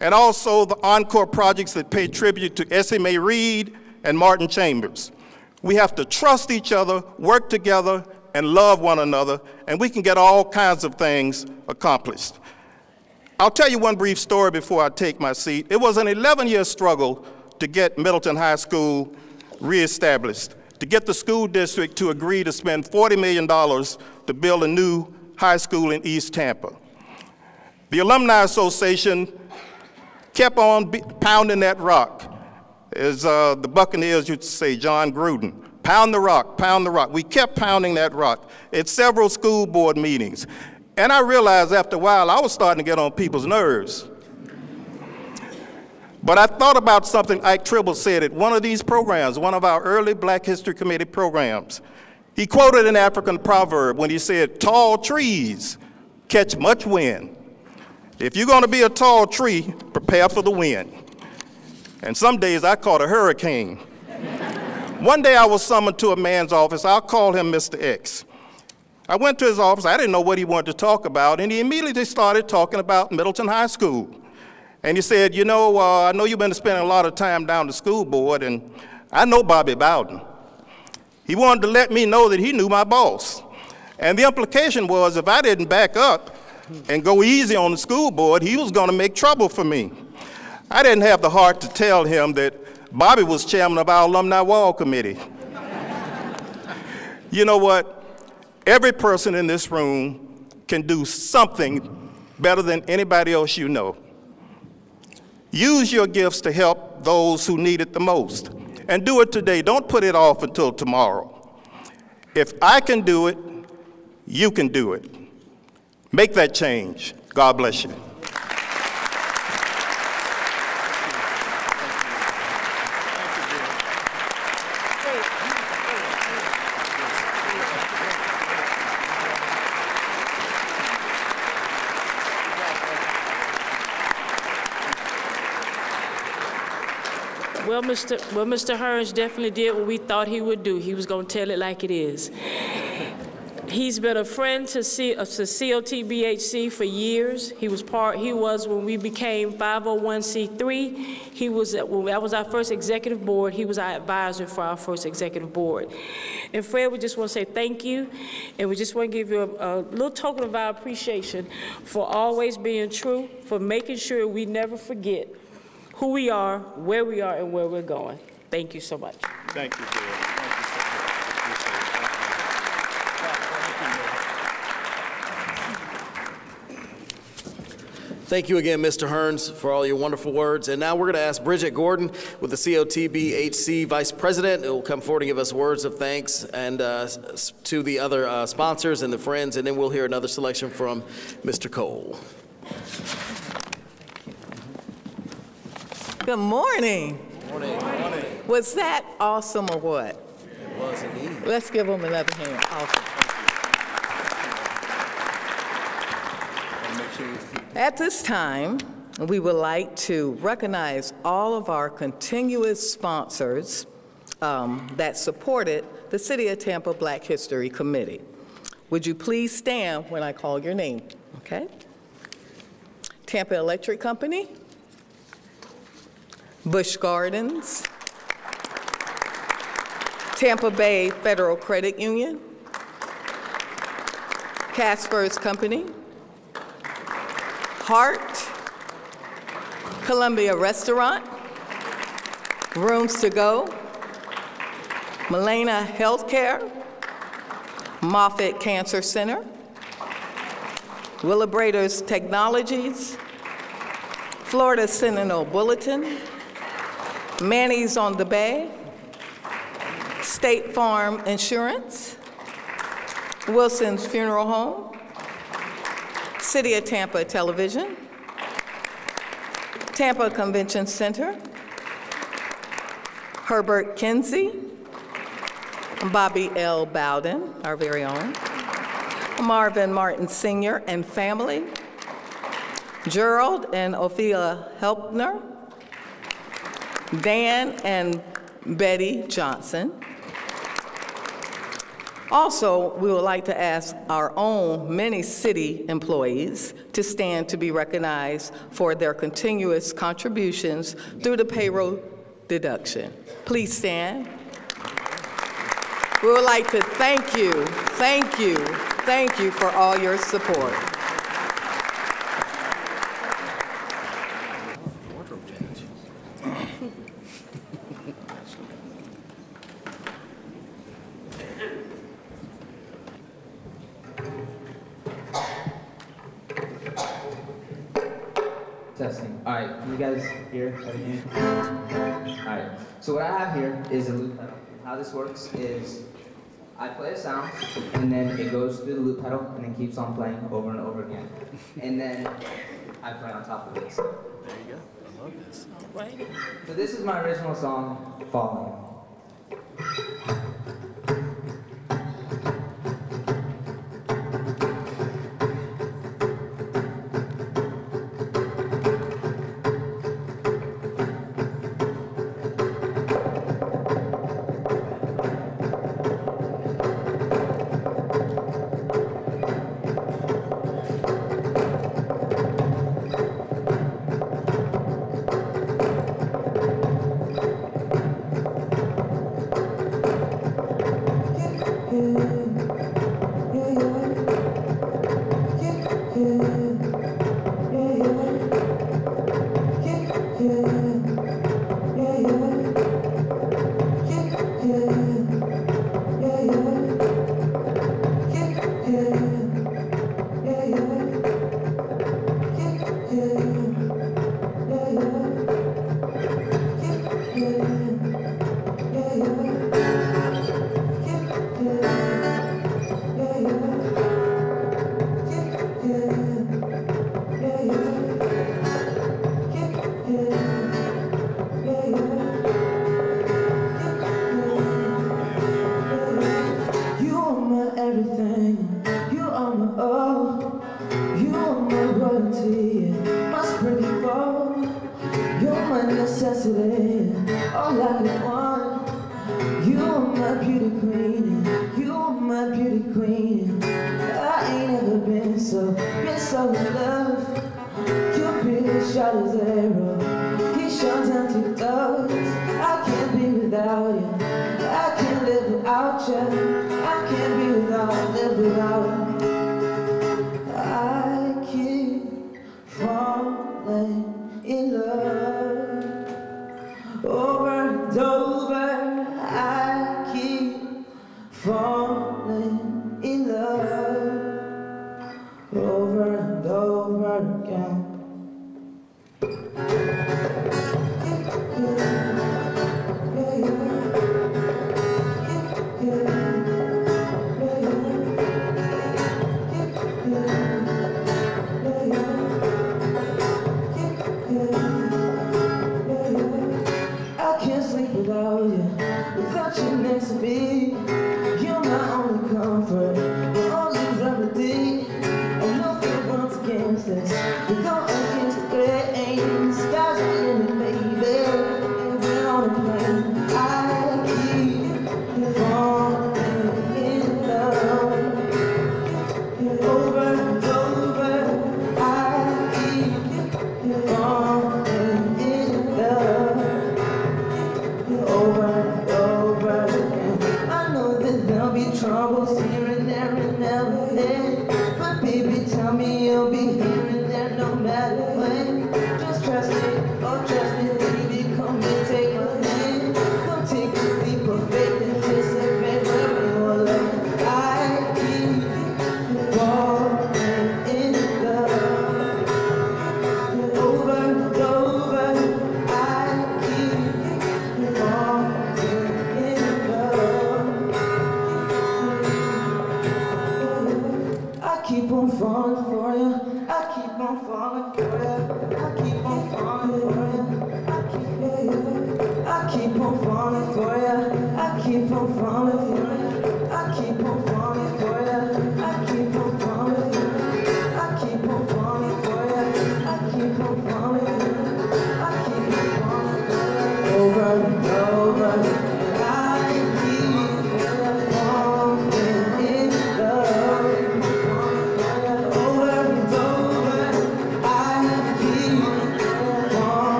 Speaker 12: and also the Encore projects that pay tribute to Essie Mae Reed and Martin Chambers. We have to trust each other, work together, and love one another, and we can get all kinds of things accomplished. I'll tell you one brief story before I take my seat. It was an 11-year struggle to get Middleton High School reestablished, to get the school district to agree to spend $40 million to build a new high school in East Tampa. The Alumni Association kept on pounding that rock. As uh, the Buccaneers used to say, Jon Gruden, pound the rock, pound the rock. We kept pounding that rock at several school board meetings. And I realized after a while I was starting to get on people's nerves. But I thought about something Ike Tribble said at one of these programs, one of our early Black History Committee programs. He quoted an African proverb when he said, Tall trees catch much wind, if you're going to be a tall tree, prepare for the wind. And some days I caught a hurricane. One day I was summoned to a man's office. I'll call him Mr. X. I went to his office. I didn't know what he wanted to talk about, and he immediately started talking about Middleton High School. And he said, You know, uh, I know you've been spending a lot of time down the school board, and I know Bobby Bowden. He wanted to let me know that he knew my boss. And the implication was if I didn't back up, and go easy on the school board, he was going to make trouble for me. I didn't have the heart to tell him that Bobby was chairman of our alumni wall committee. you know what? Every person in this room can do something better than anybody else you know. Use your gifts to help those who need it the most. And do it today. Don't put it off until tomorrow. If I can do it, you can do it. Make that change. God bless you.
Speaker 5: Well, Mr. Well, Mr. Hearns definitely did what we thought he would do. He was going to tell it like it is. He's been a friend to, C, uh, to COTBHC for years. He was part. He was when we became 501c3. He was when that was our first executive board. He was our advisor for our first executive board. And Fred, we just want to say thank you, and we just want to give you a, a little token of our appreciation for always being true, for making sure we never forget who we are, where we are, and where we're going. Thank you so much.
Speaker 12: Thank you, Bill.
Speaker 1: Thank you again, Mr. Hearns, for all your wonderful words. And now we're going to ask Bridget Gordon with the COTBHC Vice President, who will come forward and give us words of thanks and uh, to the other uh, sponsors and the friends, and then we'll hear another selection from Mr. Cole.
Speaker 13: Good morning.
Speaker 1: Morning. Morning.
Speaker 13: Was that awesome or what?
Speaker 1: It was indeed.
Speaker 13: Let's give them another hand. Awesome. At this time, we would like to recognize all of our continuous sponsors um, that supported the City of Tampa Black History Committee. Would you please stand when I call your name, okay? Tampa Electric Company, Busch Gardens, Tampa Bay Federal Credit Union, Casper's Company, Hart, Columbia Restaurant, Rooms to Go, Molina Healthcare, Moffitt Cancer Center, Willibrators Technologies, Florida Sentinel Bulletin, Manny's on the Bay, State Farm Insurance, Wilson's Funeral Home, City of Tampa Television, Tampa Convention Center, Herbert Kinsey, Bobby L. Bowden, our very own, Marvin Martin Sr. and family, Gerald and Ophelia Helpner, Dan and Betty Johnson, also, we would like to ask our own many city employees to stand to be recognized for their continuous contributions through the payroll deduction. Please stand. We would like to thank you, thank you, thank you for all your support.
Speaker 14: Here, All right, so what I have here is a loop pedal. How this works is I play a sound, and then it goes through the loop pedal, and then keeps on playing over and over again. And then I play on top of this.
Speaker 1: There you go. I love this.
Speaker 14: All right. So this is my original song, Falling.
Speaker 10: All I can want. You are my beauty queen, you are my beauty queen. I ain't ever been so, been so in love. Cupid shot his arrow, he shot down two doves. I can't be without you, I can't live without you. I can't be without, live without you.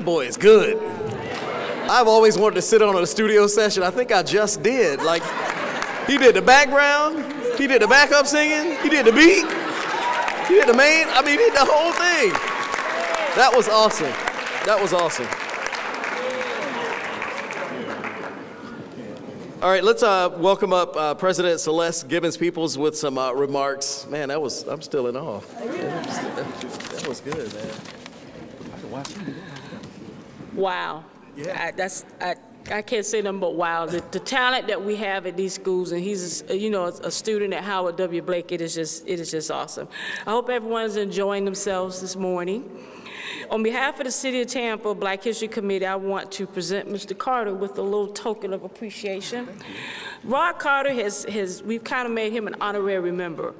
Speaker 10: That
Speaker 1: boy is good. I've always wanted to sit on a studio session. I think I just did. Like, he did the background, he did the backup singing, he did the beat, he did the main. I mean, he did the whole thing. That was awesome. That was awesome. All right, let's uh, welcome up uh, President Celeste Gibbons Peoples with some uh, remarks. Man, that was, I'm still in awe. That was good, man.
Speaker 5: Wow. I, that's I, I can't say nothing but wow. The, the talent that we have at these schools, and he's a, you know a student at Howard W. Blake. It is just it is just awesome. I hope everyone's enjoying themselves this morning. On behalf of the City of Tampa Black History Committee, I want to present Mr. Carter with a little token of appreciation. Rod Carter has, has we've kind of made him an honorary member.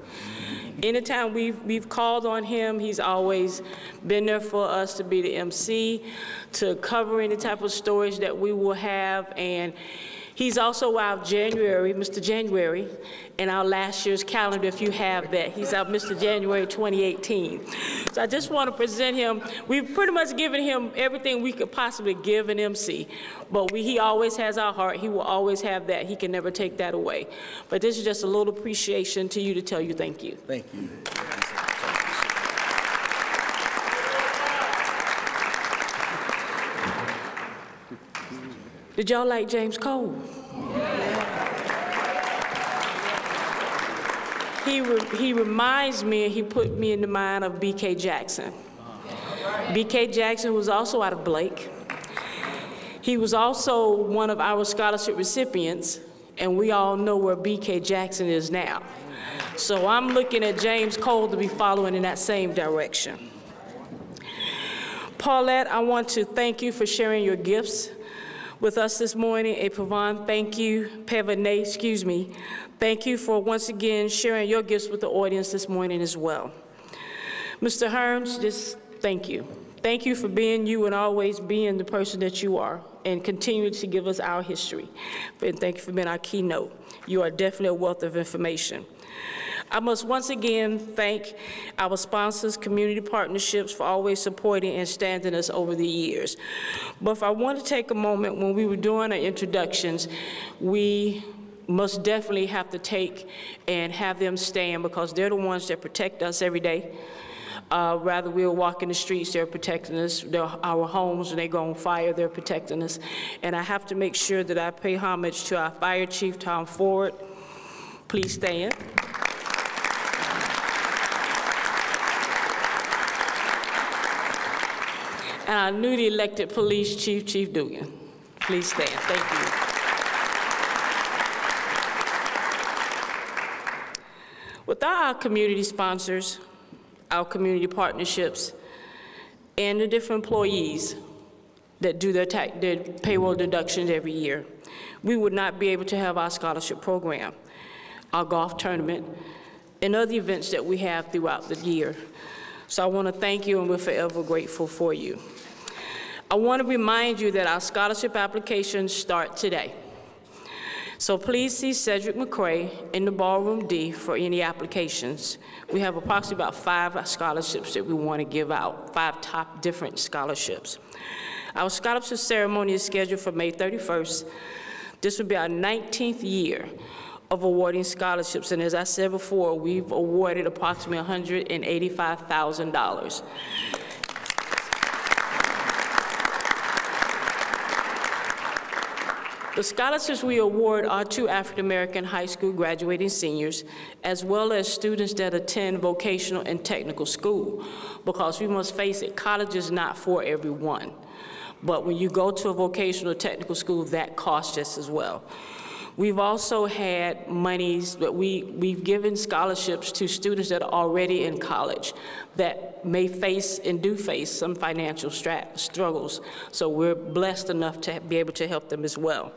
Speaker 5: Anytime we've, we've called on him, he's always been there for us to be the MC, to cover any type of stories that we will have, and He's also our January, Mr. January, in our last year's calendar, if you have that. He's our Mr. January 2018. So I just want to present him. We've pretty much given him everything we could possibly give an MC, but we, he always has our heart. He will always have that. He can never take that away. But this is just a little appreciation to you to tell you thank you.
Speaker 1: Thank you.
Speaker 5: Did y'all like James Cole? He, re he reminds me, and he put me in the mind of B.K. Jackson. B.K. Jackson was also out of Blake. He was also one of our scholarship recipients, and we all know where B.K. Jackson is now. So I'm looking at James Cole to be following in that same direction. Paulette, I want to thank you for sharing your gifts with us this morning. A Pavan, thank you. Pevane, excuse me. Thank you for once again sharing your gifts with the audience this morning as well. Mr. Hearns, just thank you. Thank you for being you and always being the person that you are and continue to give us our history. And thank you for being our keynote. You are definitely a wealth of information. I must once again thank our sponsors, community partnerships for always supporting and standing us over the years. But if I want to take a moment, when we were doing our introductions, we must definitely have to take and have them stand because they're the ones that protect us every day. Uh, rather, we're walking the streets, they're protecting us. They're our homes, when they go on fire, they're protecting us. And I have to make sure that I pay homage to our Fire Chief, Tom Ford. Please stand. And our newly elected police chief, Chief Dugan. Please stand. Thank you. Without our community sponsors, our community partnerships, and the different employees that do their, their payroll deductions every year, we would not be able to have our scholarship program, our golf tournament, and other events that we have throughout the year. So I want to thank you, and we're forever grateful for you. I want to remind you that our scholarship applications start today. So please see Cedric McCray in the ballroom D for any applications. We have approximately about five scholarships that we want to give out, five top different scholarships. Our scholarship ceremony is scheduled for May 31st. This will be our 19th year of awarding scholarships, and as I said before, we've awarded approximately $185,000. The scholarships we award are to African American high school graduating seniors, as well as students that attend vocational and technical school, because we must face it, college is not for everyone. But when you go to a vocational technical school, that costs just as well. We've also had monies that we, we've given scholarships to students that are already in college that may face and do face some financial struggles. So we're blessed enough to be able to help them as well.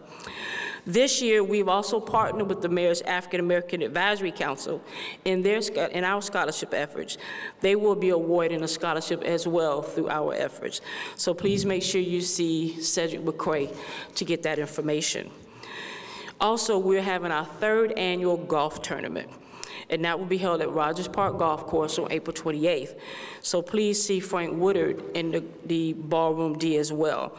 Speaker 5: This year, we've also partnered with the Mayor's African American Advisory Council in, their, in our scholarship efforts. They will be awarding a scholarship as well through our efforts. So please make sure you see Cedric McCray to get that information. Also, we're having our third annual golf tournament and that will be held at Rogers Park Golf Course on April 28th. So please see Frank Woodard in the, the ballroom D as well.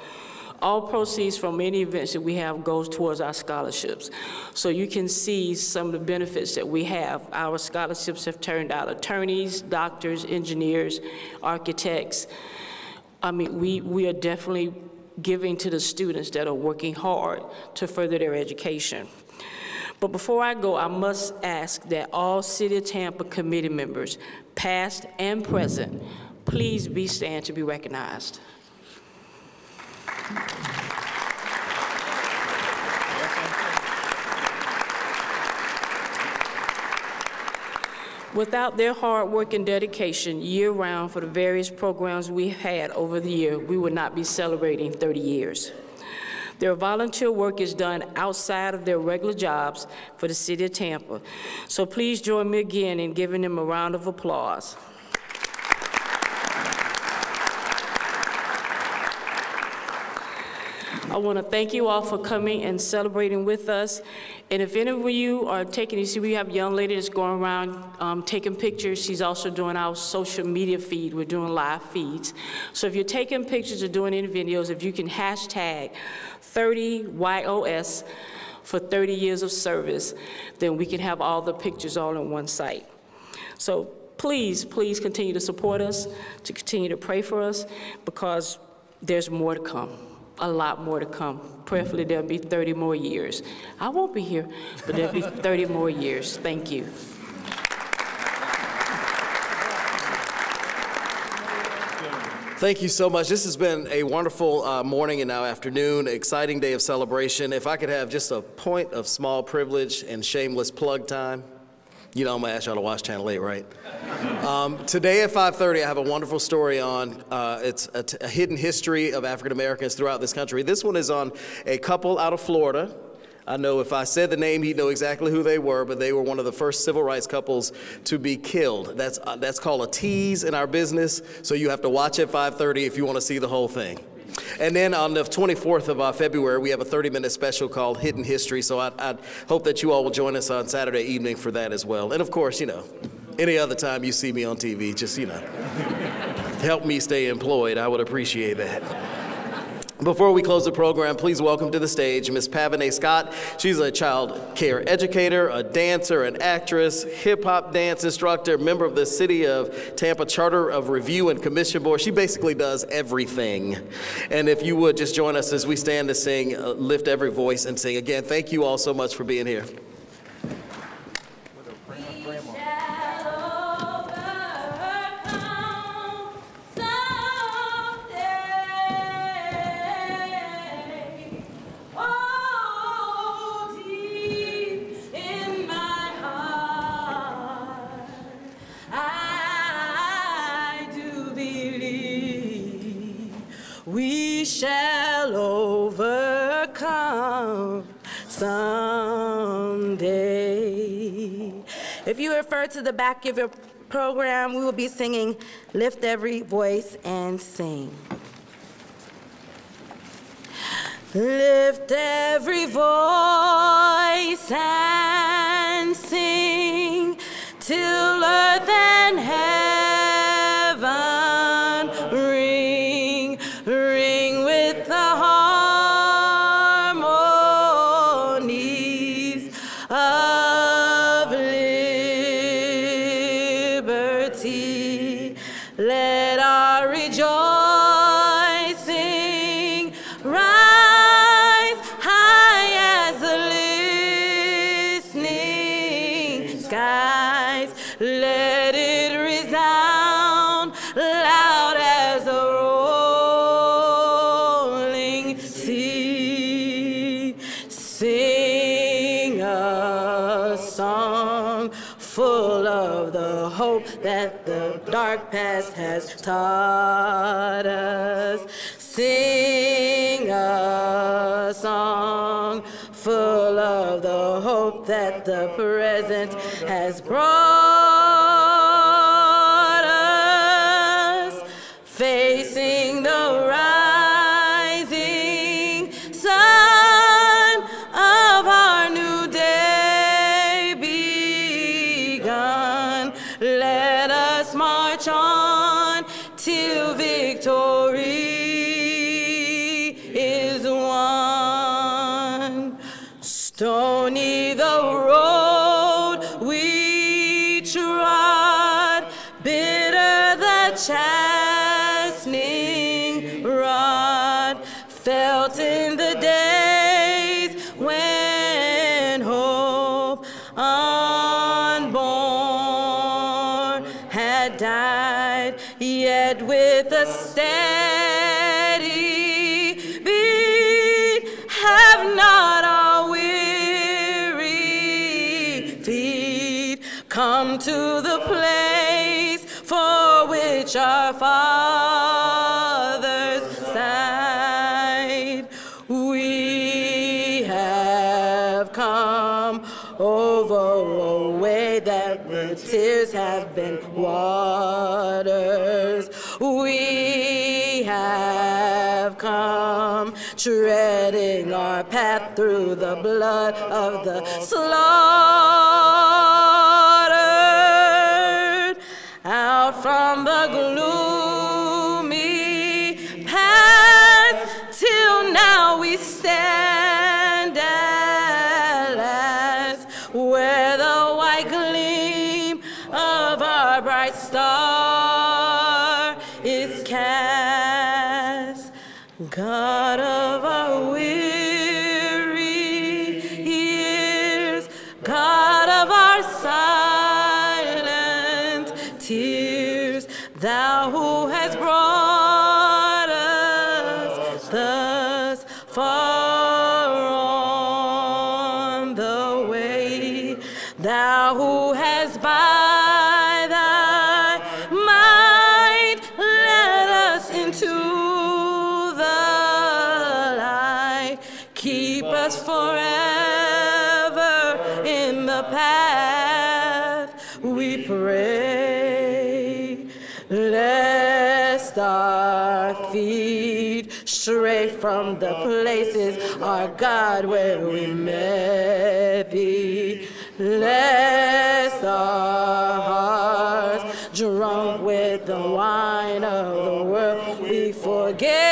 Speaker 5: All proceeds from any events that we have goes towards our scholarships. So you can see some of the benefits that we have. Our scholarships have turned out attorneys, doctors, engineers, architects. I mean, we, we are definitely giving to the students that are working hard to further their education. But before I go, I must ask that all City of Tampa committee members, past and present, please be stand to be recognized. Without their hard work and dedication year-round for the various programs we've had over the year, we would not be celebrating 30 years. Their volunteer work is done outside of their regular jobs for the City of Tampa. So please join me again in giving them a round of applause. I want to thank you all for coming and celebrating with us. And if any of you are taking, you see we have a young lady that's going around um, taking pictures. She's also doing our social media feed. We're doing live feeds. So if you're taking pictures or doing any videos, if you can hashtag 30YOS for 30 years of service, then we can have all the pictures all in one site. So please, please continue to support us, to continue to pray for us, because there's more to come, a lot more to come. Prayerfully, there'll be 30 more years. I won't be here, but there'll be 30 more years. Thank you.
Speaker 1: Thank you so much. This has been a wonderful uh, morning and now afternoon, exciting day of celebration. If I could have just a point of small privilege and shameless plug time. You know I'm gonna ask y'all to watch Channel 8, right? Um, today at 5.30, I have a wonderful story on, uh, it's a, a hidden history of African Americans throughout this country. This one is on a couple out of Florida. I know if I said the name, he'd know exactly who they were, but they were one of the first civil rights couples to be killed. That's, uh, that's called a tease in our business, so you have to watch at 5.30 if you wanna see the whole thing. And then on the 24th of uh, February, we have a 30-minute special called Hidden History. So I, I hope that you all will join us on Saturday evening for that as well. And of course, you know, any other time you see me on TV, just, you know, help me stay employed. I would appreciate that. Before we close the program, please welcome to the stage Ms. Pavane Scott. She's a child care educator, a dancer, an actress, hip hop dance instructor, member of the City of Tampa Charter of Review and Commission Board. She basically does everything. And if you would just join us as we stand to sing, uh, lift every voice and sing. Again, thank you all so much for being here.
Speaker 4: We shall overcome someday. If you refer to the back of your program, we will be singing Lift Every Voice and Sing. Lift every voice and sing till earth and heaven has taught us. Sing a song full of the hope that the present has brought feet. Come to the place for which our fathers sighed. We have come over a way that the tears have been waters. We have come treading our path through the blood of the slaughtered. places, our God, where we met thee. Bless our hearts, drunk with the wine of the world, we forget.